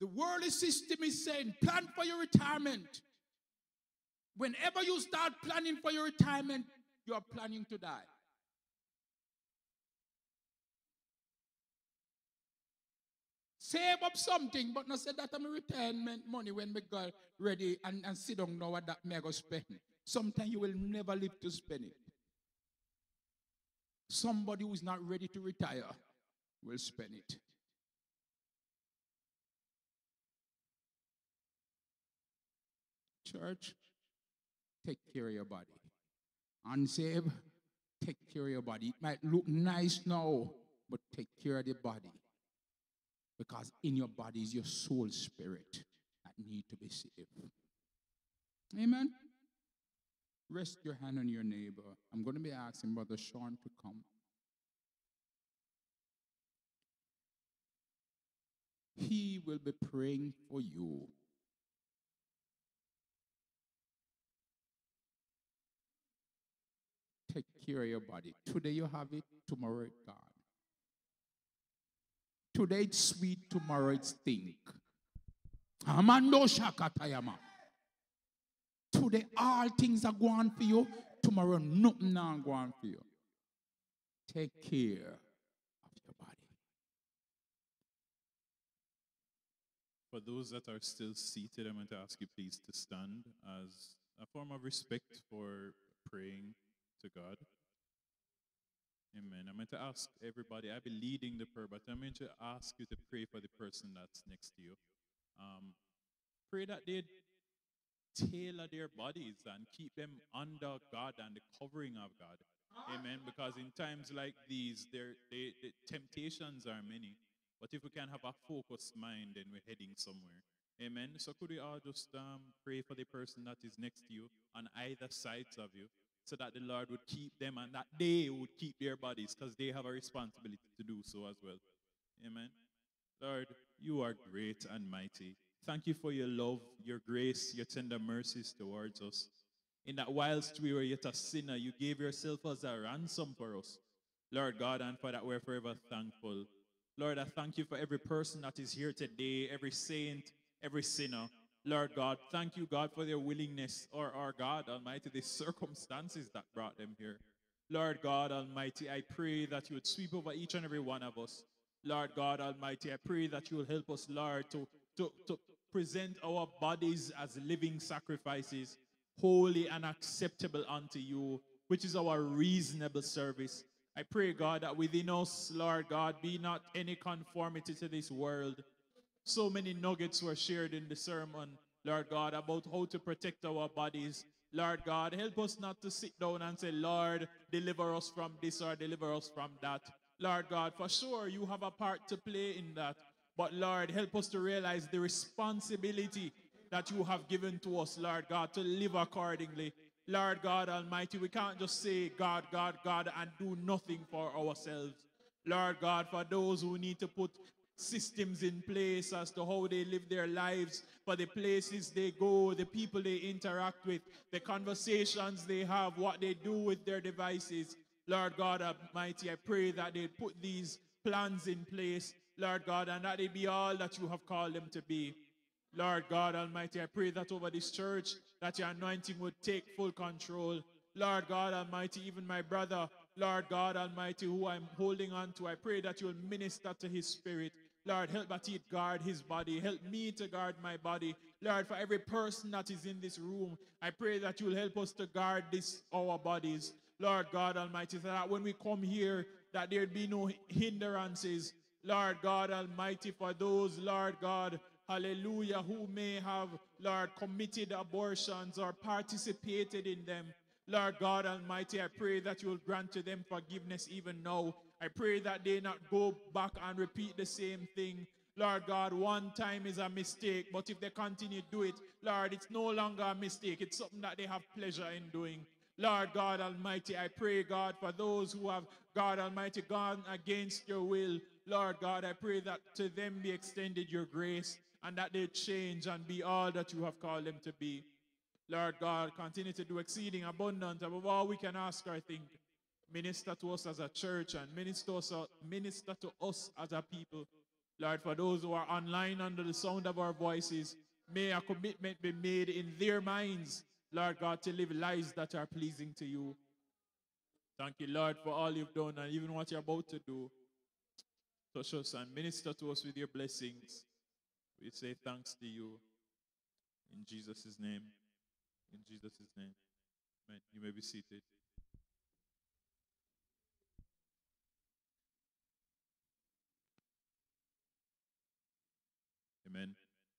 The worldly system is saying, plan for your retirement. Whenever you start planning for your retirement, you are planning to die. Save up something, but not say that I'm retirement money when we go ready and, and sit down now what that me go spend. Sometimes you will never live to spend it. Somebody who is not ready to retire will spend it. Church, take care of your body. Unsaved, take care of your body. It might look nice now, but take care of the body. Because in your body is your soul spirit that need to be saved. Amen. Rest your hand on your neighbor. I'm going to be asking Brother Sean to come. He will be praying for you. Take care of your body. Today you have it, tomorrow it's gone. Today it's sweet, tomorrow it's stink. Amando shakatayama. Today all things are going for you, tomorrow nothing not going for you. Take care of your body. For those that are still seated, I'm going to ask you please to stand as a form of respect for praying to God. Amen. I'm going to ask everybody, I'll be leading the prayer, but I'm going to ask you to pray for the person that's next to you. Um, pray that they tailor their bodies and keep them under God and the covering of God. Amen. Because in times like these, there they, the temptations are many. But if we can have a focused mind, then we're heading somewhere. Amen. So could we all just um, pray for the person that is next to you on either sides of you, so that the Lord would keep them and that they would keep their bodies, because they have a responsibility to do so as well. Amen. Lord, you are great and mighty. Thank you for your love, your grace, your tender mercies towards us. In that whilst we were yet a sinner, you gave yourself as a ransom for us. Lord God, and for that we're forever thankful. Lord, I thank you for every person that is here today, every saint, every sinner. Lord God, thank you, God, for their willingness, or our God Almighty, the circumstances that brought them here. Lord God Almighty, I pray that you would sweep over each and every one of us. Lord God Almighty, I pray that you will help us, Lord, to, to, to present our bodies as living sacrifices, holy and acceptable unto you, which is our reasonable service. I pray, God, that within us, Lord God, be not any conformity to this world. So many nuggets were shared in the sermon, Lord God, about how to protect our bodies. Lord God, help us not to sit down and say, Lord, deliver us from this or deliver us from that. Lord God, for sure you have a part to play in that. But Lord, help us to realize the responsibility that you have given to us, Lord God, to live accordingly. Lord God Almighty, we can't just say God, God, God, and do nothing for ourselves. Lord God, for those who need to put systems in place as to how they live their lives, for the places they go, the people they interact with, the conversations they have, what they do with their devices. Lord God Almighty, I pray that they put these plans in place, Lord God, and that they be all that you have called them to be. Lord God Almighty, I pray that over this church, that your anointing would take full control. Lord God Almighty, even my brother, Lord God Almighty, who I'm holding on to, I pray that you'll minister to his spirit. Lord, help he guard his body. Help me to guard my body. Lord, for every person that is in this room, I pray that you'll help us to guard this our bodies. Lord God Almighty, so that when we come here, that there'd be no hindrances. Lord God Almighty, for those, Lord God, hallelujah, who may have, Lord, committed abortions or participated in them. Lord God Almighty, I pray that you will grant to them forgiveness even now. I pray that they not go back and repeat the same thing. Lord God, one time is a mistake, but if they continue to do it, Lord, it's no longer a mistake. It's something that they have pleasure in doing. Lord God Almighty, I pray, God, for those who have, God Almighty, gone against your will. Lord God, I pray that to them be extended your grace and that they change and be all that you have called them to be. Lord God, continue to do exceeding abundant above all we can ask or think. Minister to us as a church and minister, us, uh, minister to us as a people. Lord, for those who are online under the sound of our voices, may a commitment be made in their minds, Lord God, to live lives that are pleasing to you. Thank you, Lord, for all you've done and even what you're about to do. Touch us and minister to us with your blessings. We say thanks to you. In Jesus' name. In Jesus' name. Amen. You may be seated. Amen.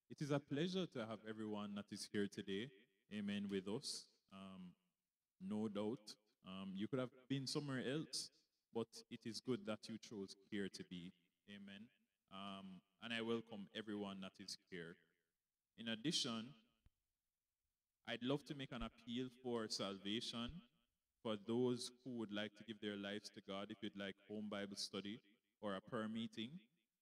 It is a pleasure to have everyone that is here today, amen, with us. Um, no doubt. Um, you could have been somewhere else, but it is good that you chose here to be. Amen. Um, and I welcome everyone that is here. In addition, I'd love to make an appeal for salvation for those who would like to give their lives to God. If you'd like home Bible study or a prayer meeting,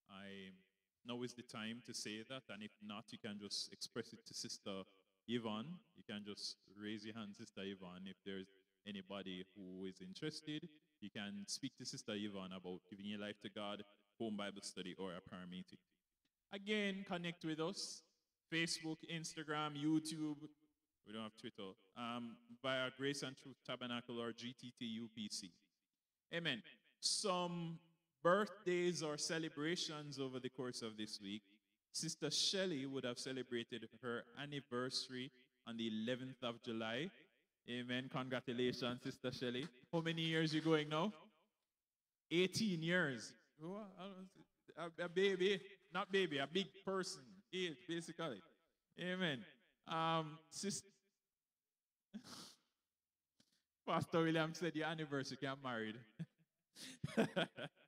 I'm now is the time to say that. And if not, you can just express it to Sister Yvonne. You can just raise your hand, Sister Yvonne. If there's anybody who is interested, you can speak to Sister Yvonne about giving your life to God, home Bible study, or a prayer meeting. Again, connect with us. Facebook, Instagram, YouTube. We don't have Twitter. Um, via Grace and Truth Tabernacle or GTT UPC. Amen. Some birthdays or celebrations over the course of this week. Sister Shelley would have celebrated her anniversary on the 11th of July. Amen. Congratulations, Sister Shelley. How many years you going now? 18 years. A, baby, not baby, a big person, age, basically. Amen. Um, sister, Pastor William said your anniversary get married.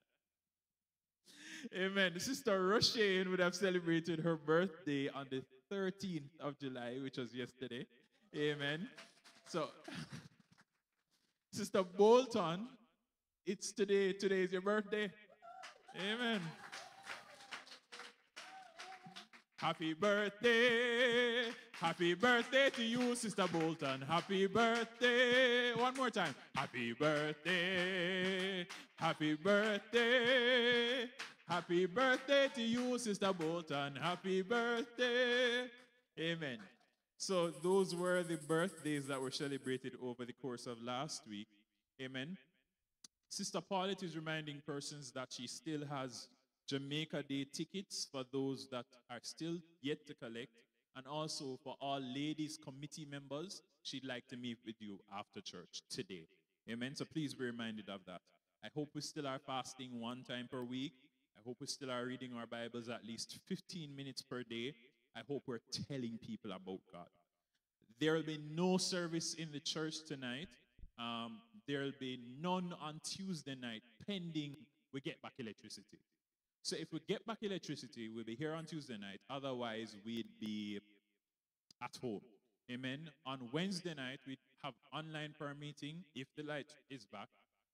Amen. Sister Roshane would have celebrated her birthday on the 13th of July, which was yesterday. Amen. So, Sister Bolton, it's today. Today is your birthday. Amen. Happy birthday. Happy birthday to you, Sister Bolton. Happy birthday. One more time. Happy birthday. Happy birthday. Happy birthday to you, Sister Bolton. Happy birthday. Amen. So those were the birthdays that were celebrated over the course of last week. Amen. Sister Paulette is reminding persons that she still has Jamaica Day tickets for those that are still yet to collect. And also for all ladies committee members, she'd like to meet with you after church today. Amen. So please be reminded of that. I hope we still are fasting one time per week. I hope we still are reading our Bibles at least 15 minutes per day. I hope we're telling people about God. There will be no service in the church tonight. Um, there will be none on Tuesday night, pending we get back electricity. So if we get back electricity, we'll be here on Tuesday night. Otherwise, we'd be at home. Amen. On Wednesday night, we have online prayer meeting if the light is back.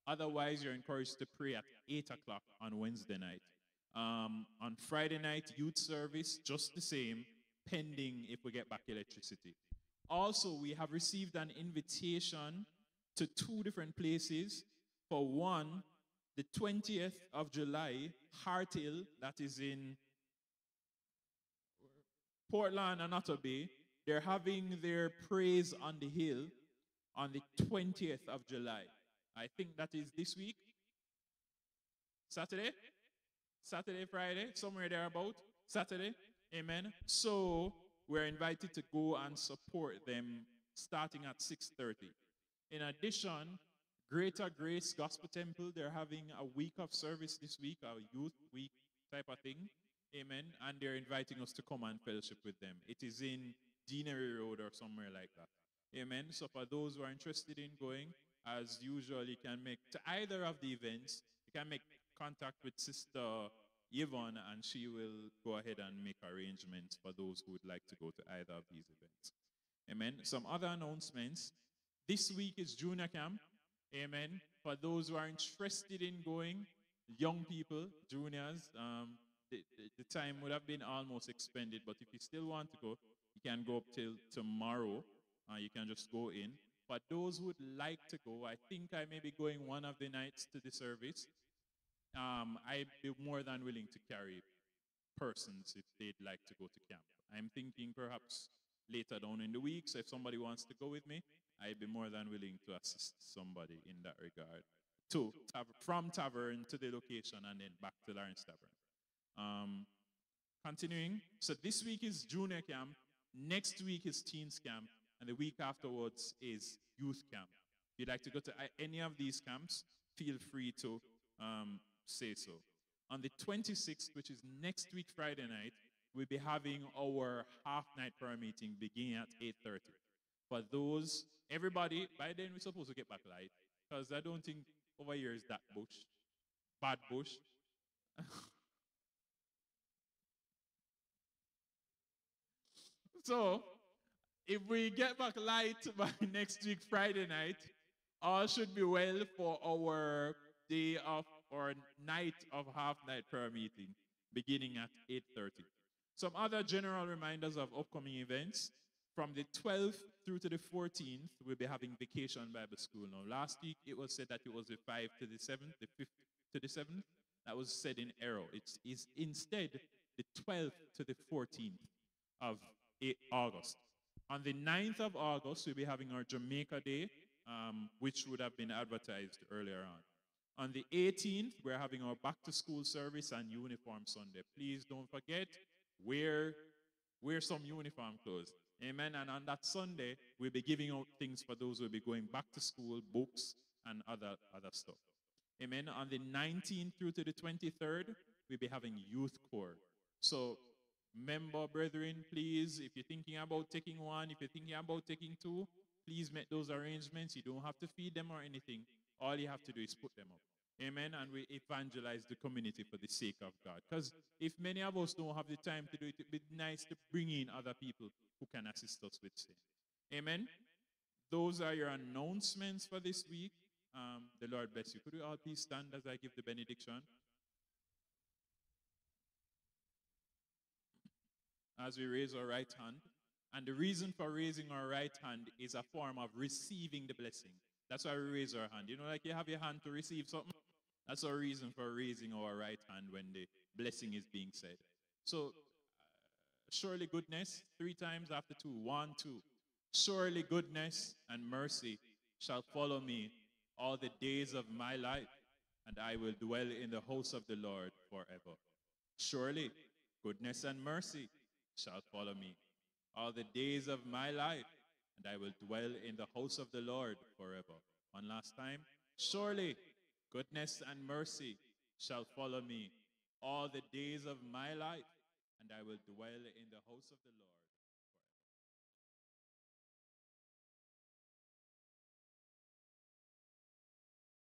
Otherwise, you're encouraged to pray at 8 o'clock on Wednesday night. Um, on Friday night, youth service, just the same, pending if we get back electricity. Also, we have received an invitation to two different places. For one, the 20th of July, Hart Hill, that is in Portland and they're having their praise on the hill on the 20th of July. I think that is this week. Saturday? Saturday, Friday, somewhere there about Saturday. Amen. So we're invited to go and support them starting at 6:30. In addition, Greater Grace Gospel Temple, they're having a week of service this week, a youth week type of thing. Amen. And they're inviting us to come and fellowship with them. It is in Deanery Road or somewhere like that. Amen. So for those who are interested in going, as usual, you can make to either of the events, you can make contact with Sister Yvonne and she will go ahead and make arrangements for those who would like to go to either of these events. Amen. Some other announcements. This week is junior camp. Amen. For those who are interested in going, young people, juniors, um, the, the, the time would have been almost expended, but if you still want to go, you can go up till tomorrow. Uh, you can just go in. But those who would like to go, I think I may be going one of the nights to the service. Um, I'd be more than willing to carry persons if they'd like to go to camp. I'm thinking perhaps later down in the week, so if somebody wants to go with me, I'd be more than willing to assist somebody in that regard. To from tavern to the location and then back to Lawrence Tavern. Um, continuing, so this week is junior camp, next week is teens camp, and the week afterwards is youth camp. If you'd like to go to any of these camps, feel free to um, say so. On the 26th, which is next week Friday night, we'll be having our half night prayer meeting beginning at 8:30. For those, everybody, by then we're supposed to get back light, because I don't think over here is that bush, bad bush. so, if we get back light by next week Friday night, all should be well for our day of or night of half night prayer meeting beginning at 8.30. Some other general reminders of upcoming events. From the 12th through to the 14th, we'll be having Vacation Bible School. Now, last week it was said that it was the 5th to the 7th, the 5th to the 7th. That was said in error. It's, it's instead the 12th to the 14th of August. On the 9th of August, we'll be having our Jamaica Day, um, which would have been advertised earlier on. On the 18th, we're having our back to school service and uniform Sunday. Please don't forget, wear, wear some uniform clothes. Amen. And on that Sunday, we'll be giving out things for those who will be going back to school, books, and other, other stuff. Amen. On the 19th through to the 23rd, we'll be having youth corps. So, member brethren, please, if you're thinking about taking one, if you're thinking about taking two, please make those arrangements. You don't have to feed them or anything. All you have to do is put them up. Amen. And we evangelize the community for the sake of God. Because if many of us don't have the time to do it, it'd be nice to bring in other people who can assist us with sin. Amen. Those are your announcements for this week. Um, the Lord bless you. Could we all please stand as I give the benediction? As we raise our right hand. And the reason for raising our right hand is a form of receiving the blessing. That's why we raise our hand. You know, like you have your hand to receive something. That's our reason for raising our right hand when the blessing is being said. So, uh, surely goodness, three times after two. One, two. Surely goodness and mercy shall follow me all the days of my life, and I will dwell in the house of the Lord forever. Surely goodness and mercy shall follow me all the days of my life, and I will dwell in the house of the Lord forever. One last time. Surely goodness and mercy shall follow me all the days of my life, and I will dwell in the house of the Lord.